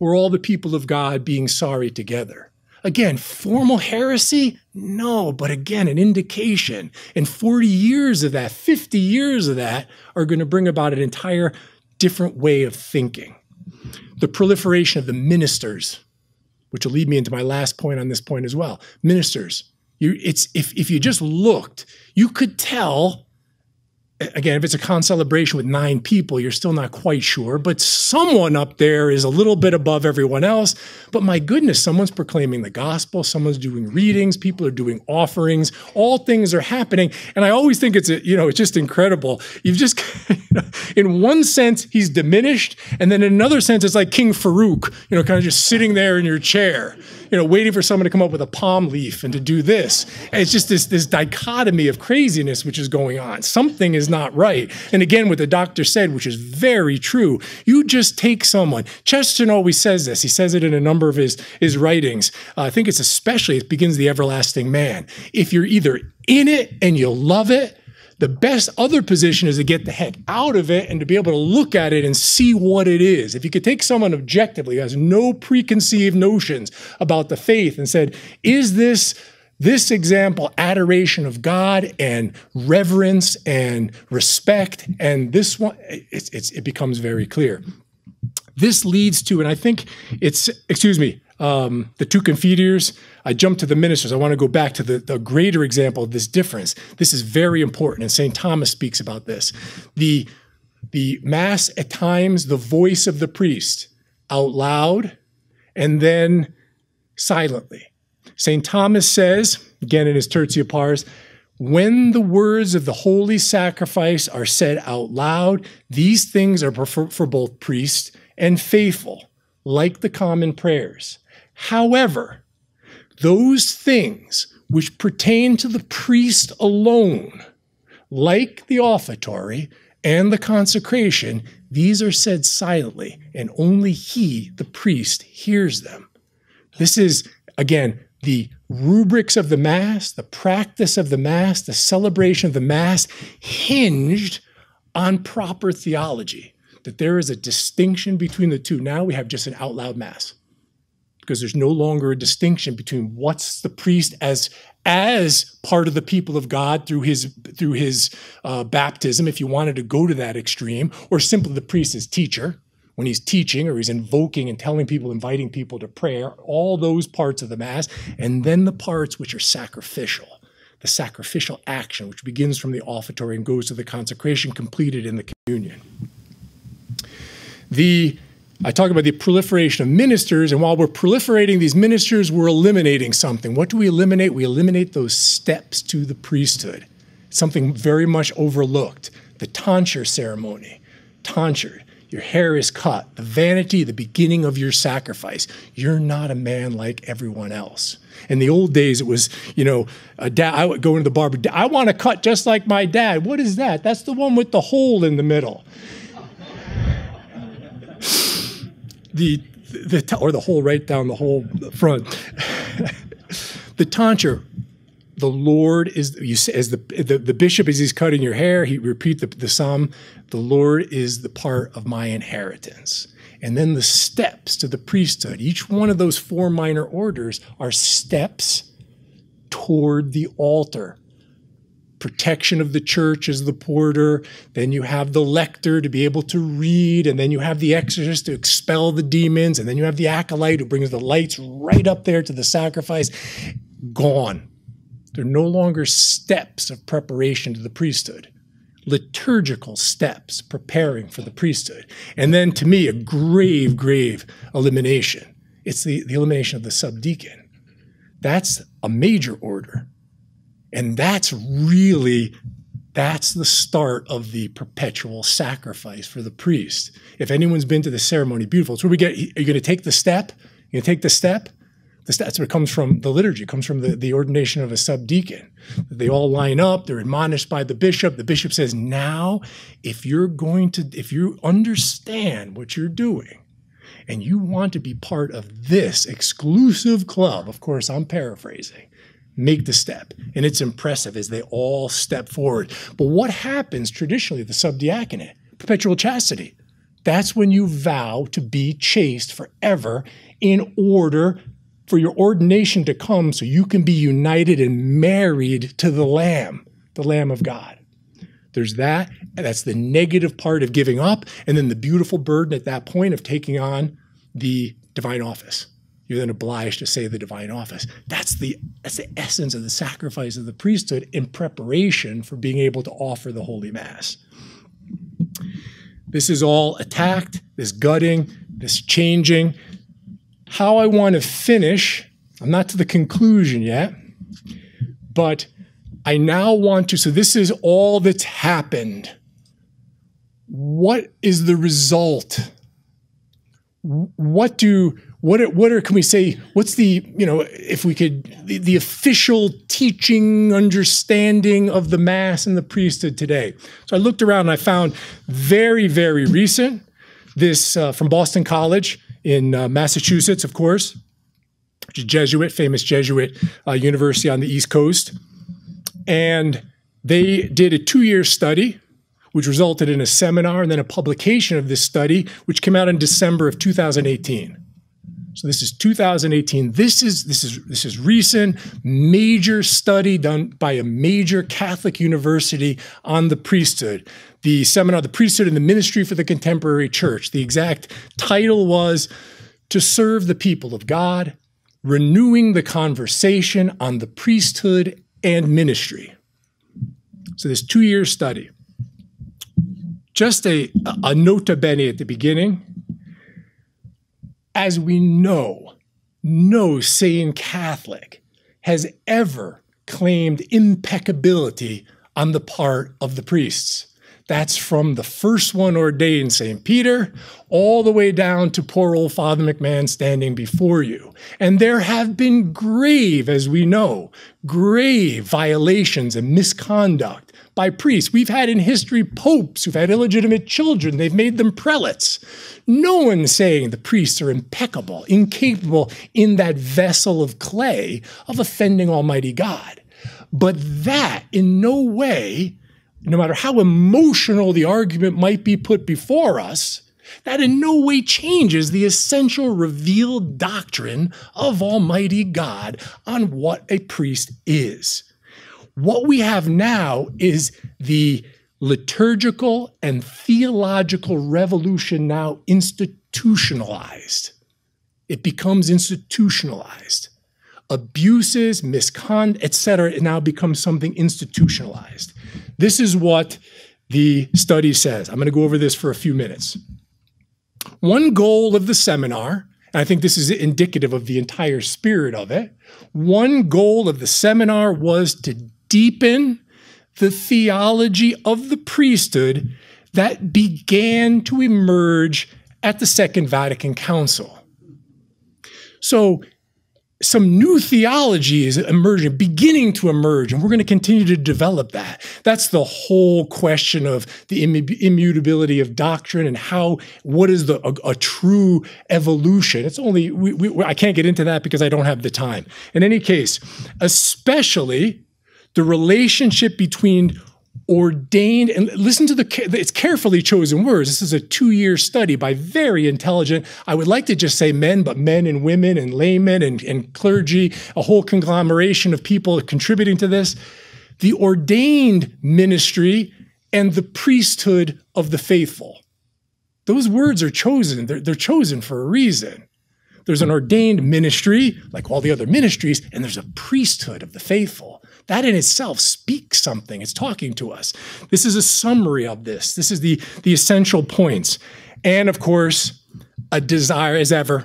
We're all the people of God being sorry together. Again, formal heresy? No, but again, an indication. And 40 years of that, 50 years of that are going to bring about an entire different way of thinking. The proliferation of the ministers, which will lead me into my last point on this point as well. Ministers, you, it's if if you just looked, you could tell again, if it's a con celebration with nine people, you're still not quite sure, but someone up there is a little bit above everyone else. But my goodness, someone's proclaiming the gospel, someone's doing readings, people are doing offerings, all things are happening. And I always think it's, you know, it's just incredible. You've just, in one sense, he's diminished. And then in another sense, it's like King Farouk, you know, kind of just sitting there in your chair you know, waiting for someone to come up with a palm leaf and to do this. And it's just this, this dichotomy of craziness which is going on. Something is not right. And again, what the doctor said, which is very true, you just take someone. Chesterton always says this. He says it in a number of his, his writings. Uh, I think it's especially, it begins the everlasting man. If you're either in it and you love it, the best other position is to get the heck out of it and to be able to look at it and see what it is. If you could take someone objectively who has no preconceived notions about the faith and said, is this this example adoration of God and reverence and respect and this one it's, it's, it becomes very clear. This leads to and I think it's excuse me um, the two confiteors. I jump to the ministers. I want to go back to the, the greater example of this difference. This is very important, and St. Thomas speaks about this. The, the Mass, at times, the voice of the priest out loud and then silently. St. Thomas says, again in his Tertia Pars, when the words of the holy sacrifice are said out loud, these things are for, for both priest and faithful, like the common prayers. However, those things which pertain to the priest alone, like the offertory and the consecration, these are said silently, and only he, the priest, hears them. This is, again, the rubrics of the Mass, the practice of the Mass, the celebration of the Mass, hinged on proper theology, that there is a distinction between the two. Now we have just an out loud Mass because there's no longer a distinction between what's the priest as as part of the people of God through his through his uh, baptism, if you wanted to go to that extreme, or simply the priest as teacher when he's teaching or he's invoking and telling people, inviting people to prayer, all those parts of the Mass, and then the parts which are sacrificial, the sacrificial action, which begins from the offertory and goes to the consecration completed in the communion. The I talk about the proliferation of ministers, and while we're proliferating these ministers, we're eliminating something. What do we eliminate? We eliminate those steps to the priesthood, something very much overlooked the tonsure ceremony. Tonsured, your hair is cut, the vanity, the beginning of your sacrifice. You're not a man like everyone else. In the old days, it was, you know, a dad, I would go into the barber, I want to cut just like my dad. What is that? That's the one with the hole in the middle. The, the or the hole right down the whole front. the tonsure, the Lord is you say, as the, the the bishop as he's cutting your hair, he repeat the, the psalm. The Lord is the part of my inheritance. And then the steps to the priesthood. Each one of those four minor orders are steps toward the altar protection of the church as the porter. Then you have the lector to be able to read. And then you have the exorcist to expel the demons. And then you have the acolyte who brings the lights right up there to the sacrifice. Gone. They're no longer steps of preparation to the priesthood. Liturgical steps preparing for the priesthood. And then, to me, a grave, grave elimination. It's the, the elimination of the subdeacon. That's a major order and that's really that's the start of the perpetual sacrifice for the priest. If anyone's been to the ceremony, beautiful. It's where we get. Are you going to take the step? To take the step. The that's what comes from the liturgy. It comes from the, the ordination of a subdeacon. They all line up. They're admonished by the bishop. The bishop says, "Now, if you're going to, if you understand what you're doing, and you want to be part of this exclusive club, of course, I'm paraphrasing." Make the step. And it's impressive as they all step forward. But what happens traditionally, the subdiaconate? Perpetual chastity. That's when you vow to be chaste forever in order for your ordination to come so you can be united and married to the Lamb, the Lamb of God. There's that, that's the negative part of giving up, and then the beautiful burden at that point of taking on the divine office you're then obliged to say the divine office. That's the that's the essence of the sacrifice of the priesthood in preparation for being able to offer the holy mass. This is all attacked, this gutting, this changing. How I want to finish, I'm not to the conclusion yet, but I now want to so this is all that's happened. What is the result? What do what are, what are can we say what's the you know if we could the, the, official teaching understanding of the mass and the priesthood today? So i looked around and i found very very recent this uh, from boston college in uh, massachusetts of course which is jesuit famous jesuit uh, university on the east coast. And they did a two-year study which resulted in a seminar and then a publication of this study which came out in december of 2018 so this is 2018. This is this is this is recent major study done by a major Catholic university on the priesthood. The seminar, The Priesthood and the Ministry for the Contemporary Church. The exact title was To Serve the People of God, Renewing the Conversation on the Priesthood and Ministry. So this two-year study. Just a, a nota bene at the beginning as we know, no sane Catholic has ever claimed impeccability on the part of the priests. That's from the first one ordained, St. Peter, all the way down to poor old Father McMahon standing before you. And there have been grave, as we know, grave violations and misconduct by priests. We've had in history popes who've had illegitimate children, they've made them prelates. No one's saying the priests are impeccable, incapable in that vessel of clay of offending Almighty God. But that in no way, no matter how emotional the argument might be put before us, That in no way changes the essential revealed doctrine of Almighty God on what a priest is. What we have now is the liturgical and theological revolution now institutionalized. It becomes institutionalized. Abuses, misconduct, etc., it now becomes something institutionalized. This is what the study says. I'm going to go over this for a few minutes. One goal of the seminar, and I think this is indicative of the entire spirit of it, one goal of the seminar was to deepen the theology of the priesthood that began to emerge at the Second Vatican Council. So some new theology is emerging, beginning to emerge, and we're going to continue to develop that. That's the whole question of the immutability of doctrine and how, what is the a, a true evolution? It's only we, we, I can't get into that because I don't have the time. In any case, especially the relationship between ordained and listen to the it's carefully chosen words. This is a two-year study by very intelligent i would like to just say men but men and women and laymen and, and clergy a whole conglomeration of people contributing to this. The ordained ministry and the priesthood of the faithful. Those words are chosen. They're, they're chosen for a reason. There's an ordained ministry like all the other ministries and there's a priesthood of the faithful that in itself speaks something. It's talking to us. This is a summary of this. This is the, the essential points. And of course, a desire, as ever,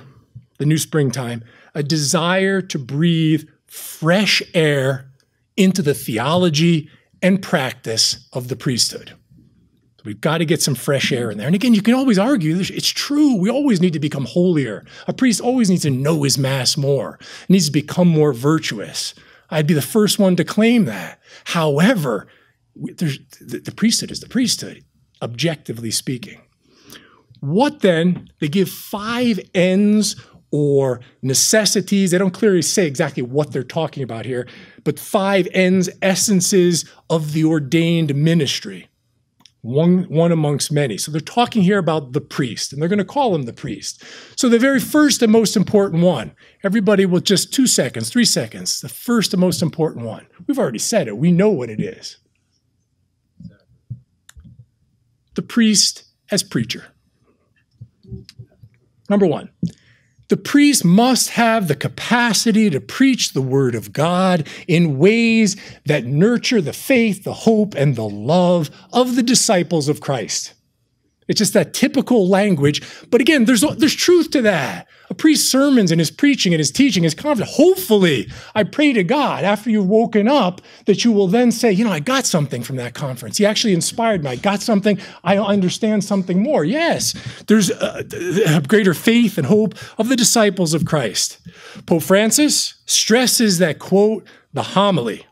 the new springtime, a desire to breathe fresh air into the theology and practice of the priesthood. We've got to get some fresh air in there. And again, you can always argue it's true. We always need to become holier. A priest always needs to know his mass more, needs to become more virtuous. I'd be the first one to claim that. However, the, the priesthood is the priesthood, objectively speaking. What then? They give five ends or necessities. They don't clearly say exactly what they're talking about here, but five ends, essences of the ordained ministry one, one amongst many. So they're talking here about the priest, and they're going to call him the priest. So the very first and most important one, everybody with just two seconds, three seconds, the first and most important one. We've already said it, we know what it is. The priest as preacher. Number one, the priest must have the capacity to preach the word of God in ways that nurture the faith, the hope, and the love of the disciples of Christ. It's just that typical language. But again, there's, there's truth to that. Priest's sermons and his preaching and his teaching his confident. Hopefully, I pray to God after you've woken up that you will then say, you know, I got something from that conference. He actually inspired me. I got something. I understand something more. Yes, there's uh, a, a greater faith and hope of the disciples of Christ. Pope Francis stresses that, quote, the homily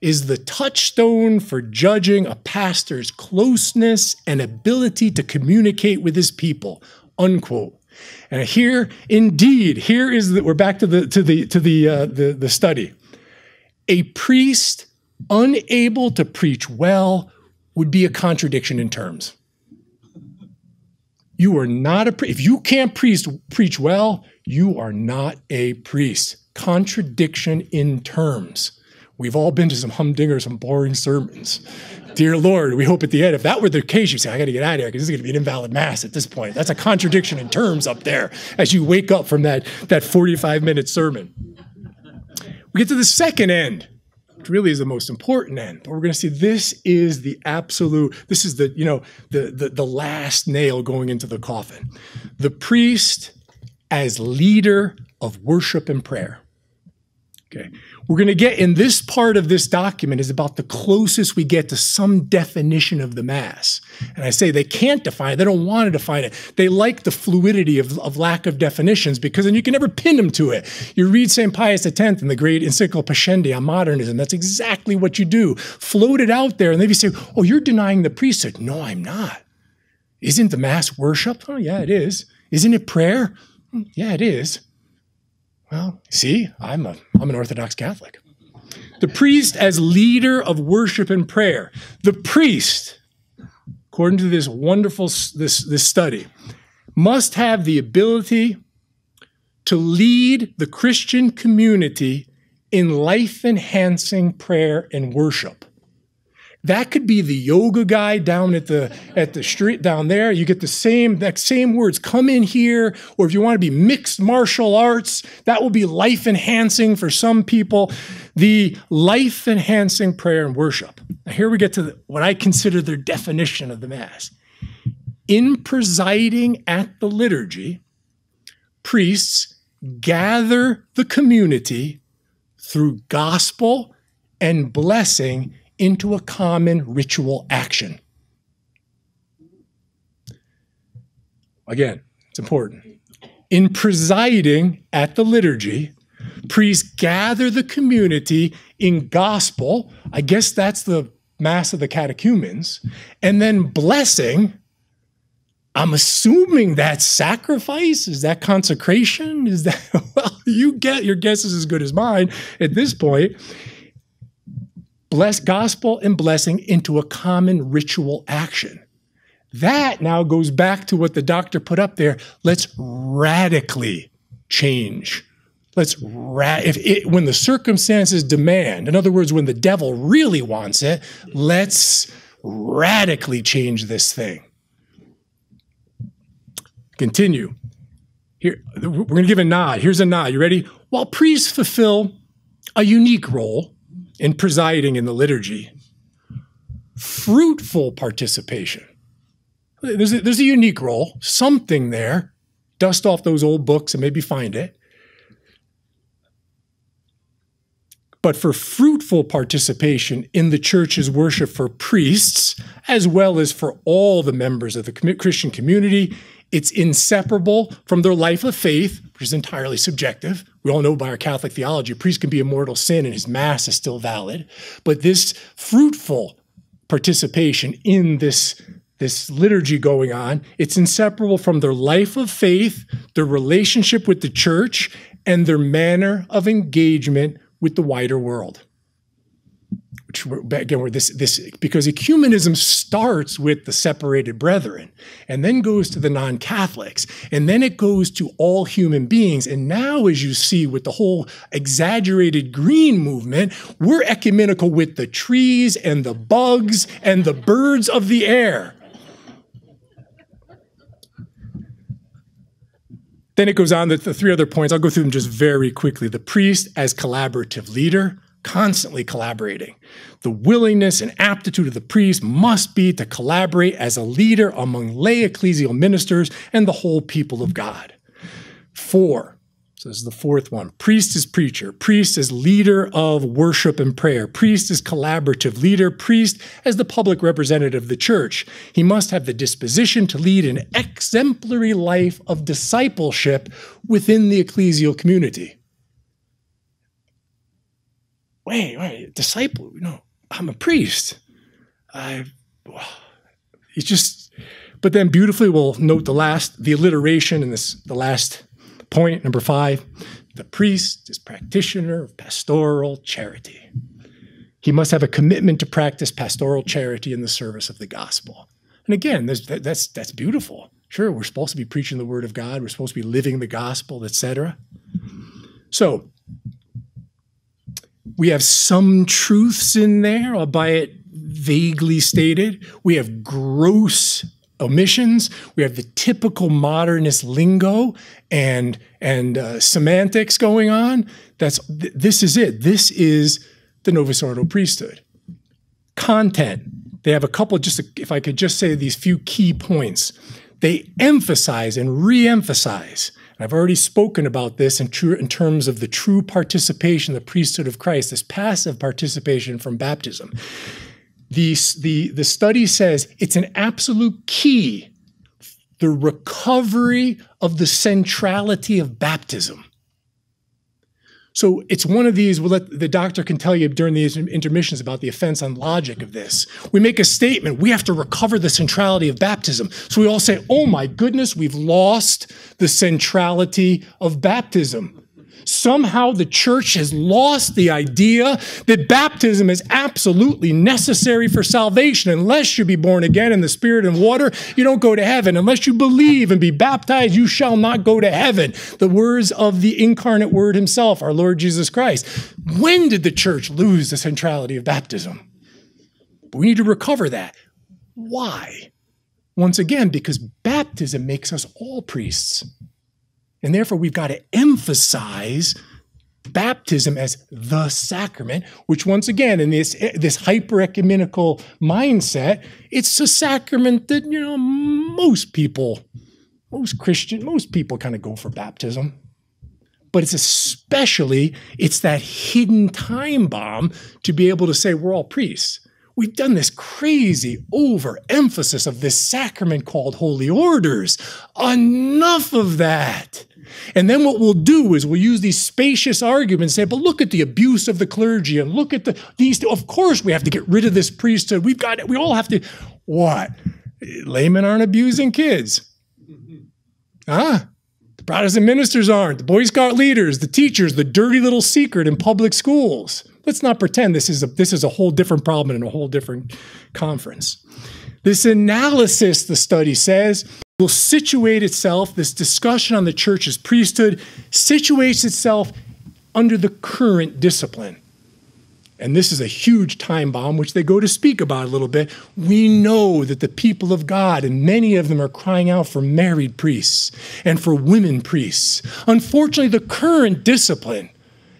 is the touchstone for judging a pastor's closeness and ability to communicate with his people, unquote. And here, indeed, here is that we're back to the to the to the uh, the, the study. A priest unable to preach well would be a contradiction in terms. You are not a priest. If you can't preach, preach well, you are not a priest. Contradiction in terms. We've all been to some humdinger, some boring sermons. Dear Lord, we hope at the end, if that were the case, you say, I got to get out of here because this is going to be an invalid mass at this point. That's a contradiction in terms up there as you wake up from that, that 45 minute sermon. We get to the second end, which really is the most important end. But we're going to see this is the absolute, this is the, you know, the, the, the last nail going into the coffin. The priest as leader of worship and prayer. Okay we're going to get in this part of this document is about the closest we get to some definition of the Mass. And I say they can't define it, they don't want to define it. They like the fluidity of, of lack of definitions because then you can never pin them to it. You read St. Pius X in the great encyclical Pascendi on modernism, that's exactly what you do. Float it out there, and then you say, Oh, you're denying the priesthood. No, I'm not. Isn't the Mass worship? Oh, yeah, it is. Isn't it prayer? Hmm, yeah, it is. Well, see, I'm a I'm an Orthodox Catholic. The priest as leader of worship and prayer. The priest, according to this wonderful this this study, must have the ability to lead the Christian community in life enhancing prayer and worship. That could be the yoga guy down at the at the street down there. You get the same that same words come in here, or if you want to be mixed martial arts, that will be life enhancing for some people. The life enhancing prayer and worship. Now here we get to the, what I consider their definition of the mass. In presiding at the liturgy, priests gather the community through gospel and blessing into a common ritual action. Again, it's important. In presiding at the liturgy, priests gather the community in gospel. I guess that's the Mass of the catechumens. And then blessing. I'm assuming that's sacrifice. Is that consecration? Is that, well, you get your guess is as good as mine at this point bless gospel and blessing into a common ritual action. That now goes back to what the doctor put up there. Let's radically change. Let's ra- if it, when the circumstances demand, in other words, when the devil really wants it, let's radically change this thing. Continue. Here, we're going to give a nod. Here's a nod. You ready? While priests fulfill a unique role, in presiding in the liturgy. Fruitful participation. There's a, there's a unique role, something there. Dust off those old books and maybe find it. But for fruitful participation in the church's worship for priests, as well as for all the members of the Christian community, it's inseparable from their life of faith, which is entirely subjective. We all know by our Catholic theology, a priest can be a mortal sin and his mass is still valid. But this fruitful participation in this, this liturgy going on, it's inseparable from their life of faith, their relationship with the church, and their manner of engagement with the wider world which again, where this this because ecumenism starts with the separated brethren, and then goes to the non-Catholics, and then it goes to all human beings. And now, as you see with the whole exaggerated green movement, we're ecumenical with the trees and the bugs and the birds of the air. Then it goes on that the three other points, I'll go through them just very quickly. The priest as collaborative leader, constantly collaborating. The willingness and aptitude of the priest must be to collaborate as a leader among lay ecclesial ministers and the whole people of God. Four, so this is the fourth one. Priest is preacher. Priest is leader of worship and prayer. Priest is collaborative leader. Priest as the public representative of the church. He must have the disposition to lead an exemplary life of discipleship within the ecclesial community wait, wait, disciple, No, I'm a priest. I, he's just, but then beautifully we'll note the last, the alliteration in this, the last point, number five. The priest is practitioner of pastoral charity. He must have a commitment to practice pastoral charity in the service of the gospel. And again, that, that's that's beautiful. Sure, we're supposed to be preaching the word of God. We're supposed to be living the gospel, etc. So we have some truths in there, albeit vaguely stated. We have gross omissions. We have the typical modernist lingo and and uh, semantics going on. That's th this is it. This is the Novus Ordo priesthood. Content. They have a couple. Just if I could just say these few key points. They emphasize and re-emphasize I've already spoken about this in, true, in terms of the true participation, the priesthood of Christ, this passive participation from baptism. The, the, the study says it's an absolute key, the recovery of the centrality of baptism. So it's one of these, we'll let, the doctor can tell you during these intermissions about the offense on logic of this. We make a statement, we have to recover the centrality of baptism. So we all say, oh my goodness, we've lost the centrality of baptism. Somehow the church has lost the idea that baptism is absolutely necessary for salvation. Unless you be born again in the spirit and water, you don't go to heaven. Unless you believe and be baptized, you shall not go to heaven. The words of the incarnate word himself, our Lord Jesus Christ. When did the church lose the centrality of baptism? But We need to recover that. Why? Once again, because baptism makes us all priests. And therefore, we've got to emphasize baptism as the sacrament, which once again, in this, this hyper ecumenical mindset, it's a sacrament that, you know, most people, most Christian, most people kind of go for baptism. But it's especially, it's that hidden time bomb to be able to say we're all priests. We've done this crazy overemphasis of this sacrament called holy orders. Enough of that. And then what we'll do is we'll use these spacious arguments, and say, but look at the abuse of the clergy and look at the these. Of course, we have to get rid of this priesthood. We've got it. we all have to. What? Laymen aren't abusing kids. Ah, the Protestant ministers aren't. The Boy Scout leaders, the teachers, the dirty little secret in public schools. Let's not pretend this is a this is a whole different problem in a whole different conference. This analysis, the study says, will situate itself, this discussion on the church's priesthood situates itself under the current discipline. And this is a huge time bomb, which they go to speak about a little bit. We know that the people of God, and many of them are crying out for married priests and for women priests. Unfortunately, the current discipline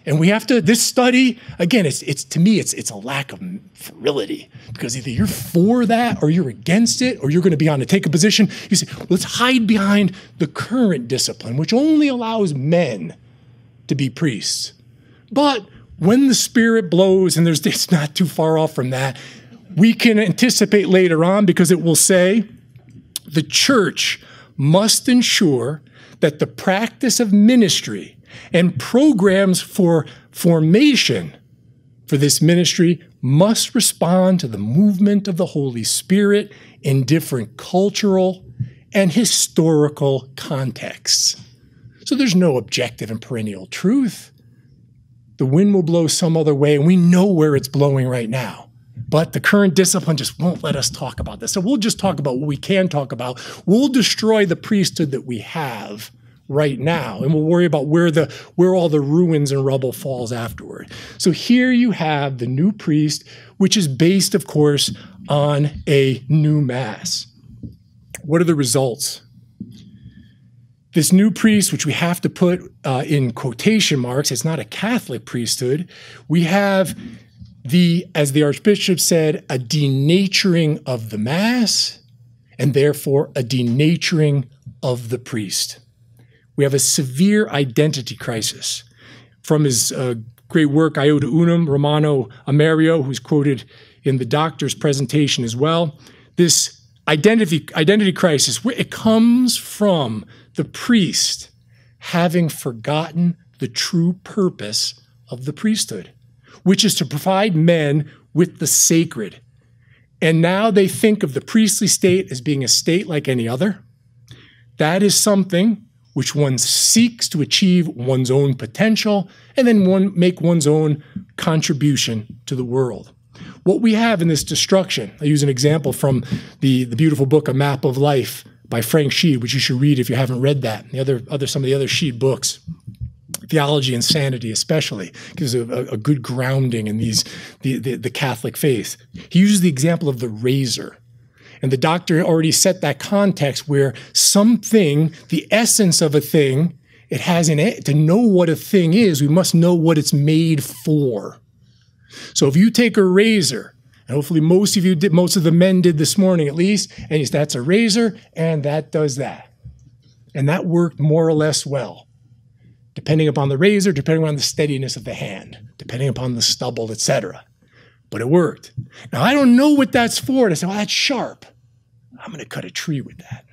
and we have to, this study, again, it's, it's to me, it's, it's a lack of virility because either you're for that or you're against it or you're going to be on to take a position. You say, let's hide behind the current discipline, which only allows men to be priests. But when the spirit blows, and there's, it's not too far off from that, we can anticipate later on because it will say the church must ensure that the practice of ministry and programs for formation for this ministry must respond to the movement of the Holy Spirit in different cultural and historical contexts. So there's no objective and perennial truth. The wind will blow some other way, and we know where it's blowing right now. But the current discipline just won't let us talk about this. So we'll just talk about what we can talk about. We'll destroy the priesthood that we have right now and we'll worry about where the where all the ruins and rubble falls afterward. So here you have the new priest which is based of course on a new mass. What are the results? This new priest which we have to put uh, in quotation marks it's not a catholic priesthood. We have the as the archbishop said a denaturing of the mass and therefore a denaturing of the priest we have a severe identity crisis. From his uh, great work, Iota Unum, Romano Amerio, who's quoted in the doctor's presentation as well, this identity, identity crisis, it comes from the priest having forgotten the true purpose of the priesthood, which is to provide men with the sacred. And now they think of the priestly state as being a state like any other. That is something which one seeks to achieve one's own potential and then one make one's own contribution to the world. What we have in this destruction, I use an example from the, the beautiful book A Map of Life by Frank Sheed, which you should read if you haven't read that. The other, other some of the other Sheed books. Theology and Sanity, especially, gives a, a good grounding in these the, the, the Catholic faith. He uses the example of the razor and the doctor already set that context where something, the essence of a thing, it has in it. To know what a thing is, we must know what it's made for. So if you take a razor, and hopefully most of you did, most of the men did this morning at least, and you, that's a razor, and that does that. And that worked more or less well, depending upon the razor, depending on the steadiness of the hand, depending upon the stubble, etc but it worked. Now, I don't know what that's for. And I said, well, that's sharp. I'm going to cut a tree with that.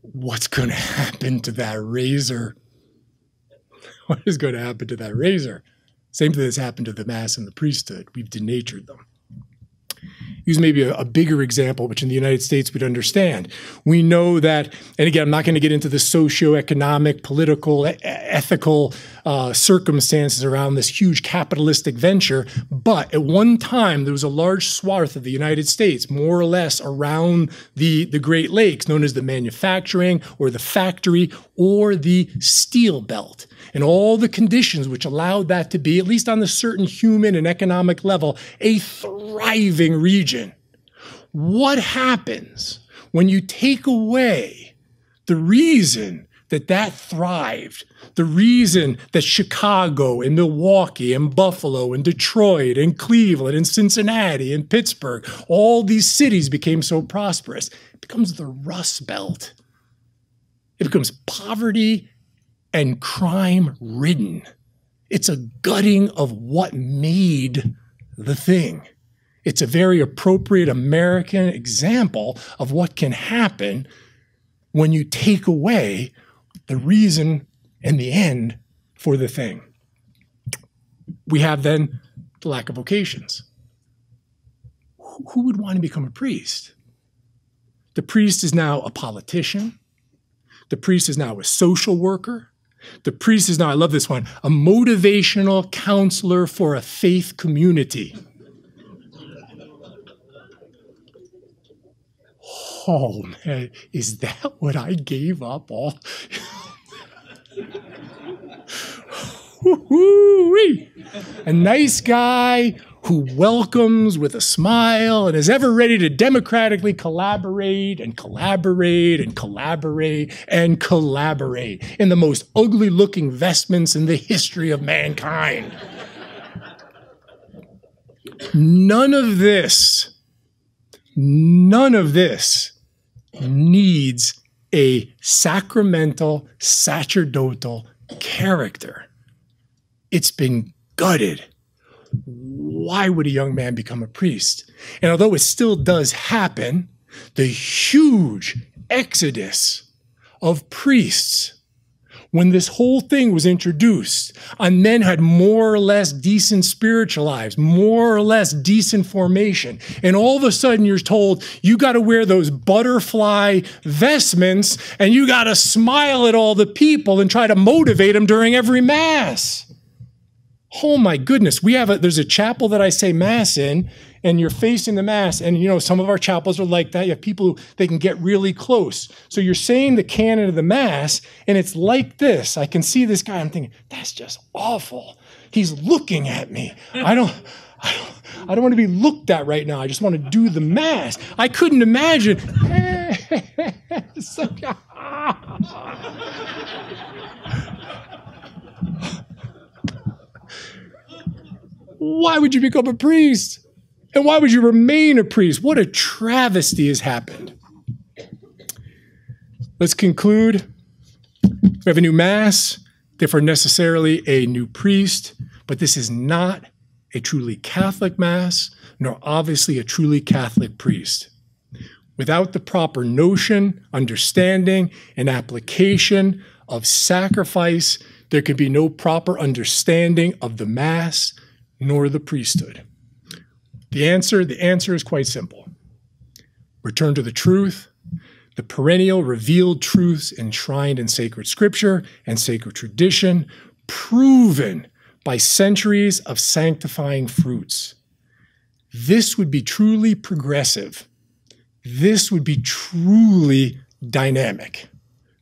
What's going to happen to that razor? What is going to happen to that razor? Same thing that's happened to the mass and the priesthood. We've denatured them. Use maybe a, a, bigger example, which in the United States we'd understand. We know that, and again, I'm not going to get into the socioeconomic, political, e- ethical uh, circumstances around this huge capitalistic venture, but at one time there was a large swath of the United States, more or less around the, the Great Lakes, known as the manufacturing or the factory or the steel belt and all the conditions which allowed that to be, at least on a certain human and economic level, a thriving region. What happens when you take away the reason that that thrived, the reason that Chicago and Milwaukee and Buffalo and Detroit and Cleveland and Cincinnati and Pittsburgh, all these cities became so prosperous, it becomes the Rust Belt. It becomes poverty and crime ridden. It's a gutting of what made the thing. It's a very appropriate American example of what can happen when you take away the reason and the end for the thing. We have then the lack of vocations. Who would want to become a priest? The priest is now a politician. The priest is now a social worker. The priest is now, I love this one, a motivational counselor for a faith community. Oh man, is that what I gave up all? a nice guy who welcomes with a smile and is ever ready to democratically collaborate and collaborate and collaborate and collaborate in the most ugly looking vestments in the history of mankind. None of this, none of this needs a sacramental, sacerdotal character. It's been gutted why would a young man become a priest? And although it still does happen, the huge exodus of priests when this whole thing was introduced and men had more or less decent spiritual lives, more or less decent formation. And all of a sudden you're told you got to wear those butterfly vestments and you got to smile at all the people and try to motivate them during every mass. Oh my goodness, we have a there's a chapel that I say mass in, and you're facing the mass, and you know some of our chapels are like that. You have people who they can get really close. So you're saying the canon of the mass, and it's like this. I can see this guy. I'm thinking that's just awful. He's looking at me. I don't. I don't, I don't want to be looked at right now. I just want to do the mass. I couldn't imagine. why would you become a priest? And why would you remain a priest? What a travesty has happened. Let's conclude. We have a new Mass, therefore, necessarily a new priest, but this is not a truly Catholic Mass, nor obviously a truly Catholic priest. Without the proper notion, understanding, and application of sacrifice, there can be no proper understanding of the Mass nor the priesthood? The answer, the answer is quite simple. Return to the truth, the perennial revealed truths enshrined in sacred scripture and sacred tradition, proven by centuries of sanctifying fruits. This would be truly progressive. This would be truly dynamic.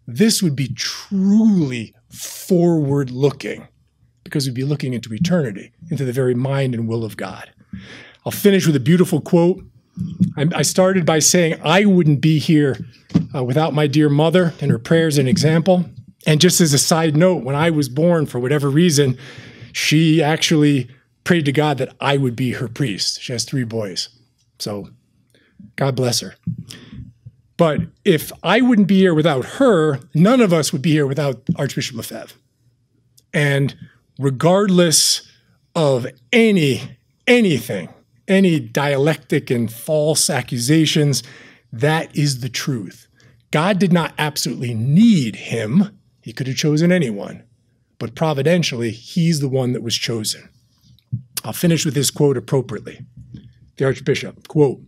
This would be truly forward looking because we'd be looking into eternity, into the very mind and will of God. I'll finish with a beautiful quote. I started by saying I wouldn't be here uh, without my dear mother and her prayers and example. And just as a side note, when I was born, for whatever reason, she actually prayed to God that I would be her priest. She has three boys. So God bless her. But if I wouldn't be here without her, none of us would be here without Archbishop Lefebvre. And regardless of any anything, any dialectic and false accusations, that is the truth. God did not absolutely need him. He could have chosen anyone, but providentially, he's the one that was chosen. I'll finish with this quote appropriately. the Archbishop, quote,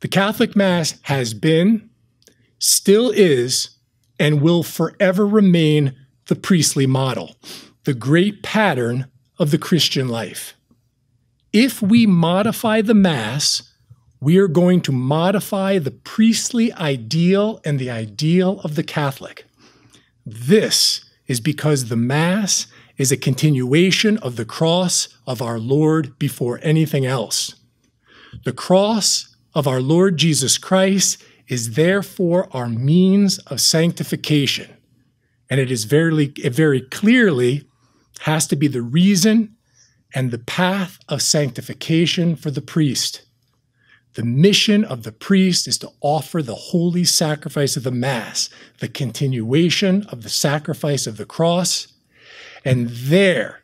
the Catholic Mass has been, still is, and will forever remain the priestly model, the great pattern of the Christian life. If we modify the Mass, we are going to modify the priestly ideal and the ideal of the Catholic. This is because the Mass is a continuation of the cross of our Lord before anything else. The cross of our Lord Jesus Christ is therefore our means of sanctification. And it is very, very clearly has to be the reason and the path of sanctification for the priest. The mission of the priest is to offer the holy sacrifice of the Mass, the continuation of the sacrifice of the cross. And there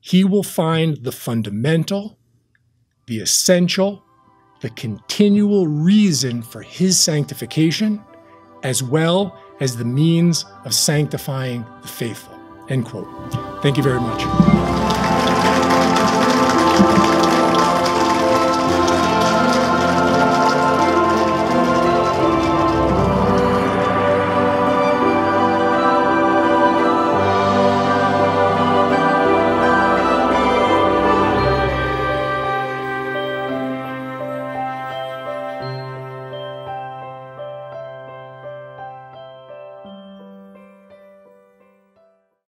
he will find the fundamental, the essential, the continual reason for his sanctification, as well as the means of sanctifying the faithful. End quote. Thank you very much.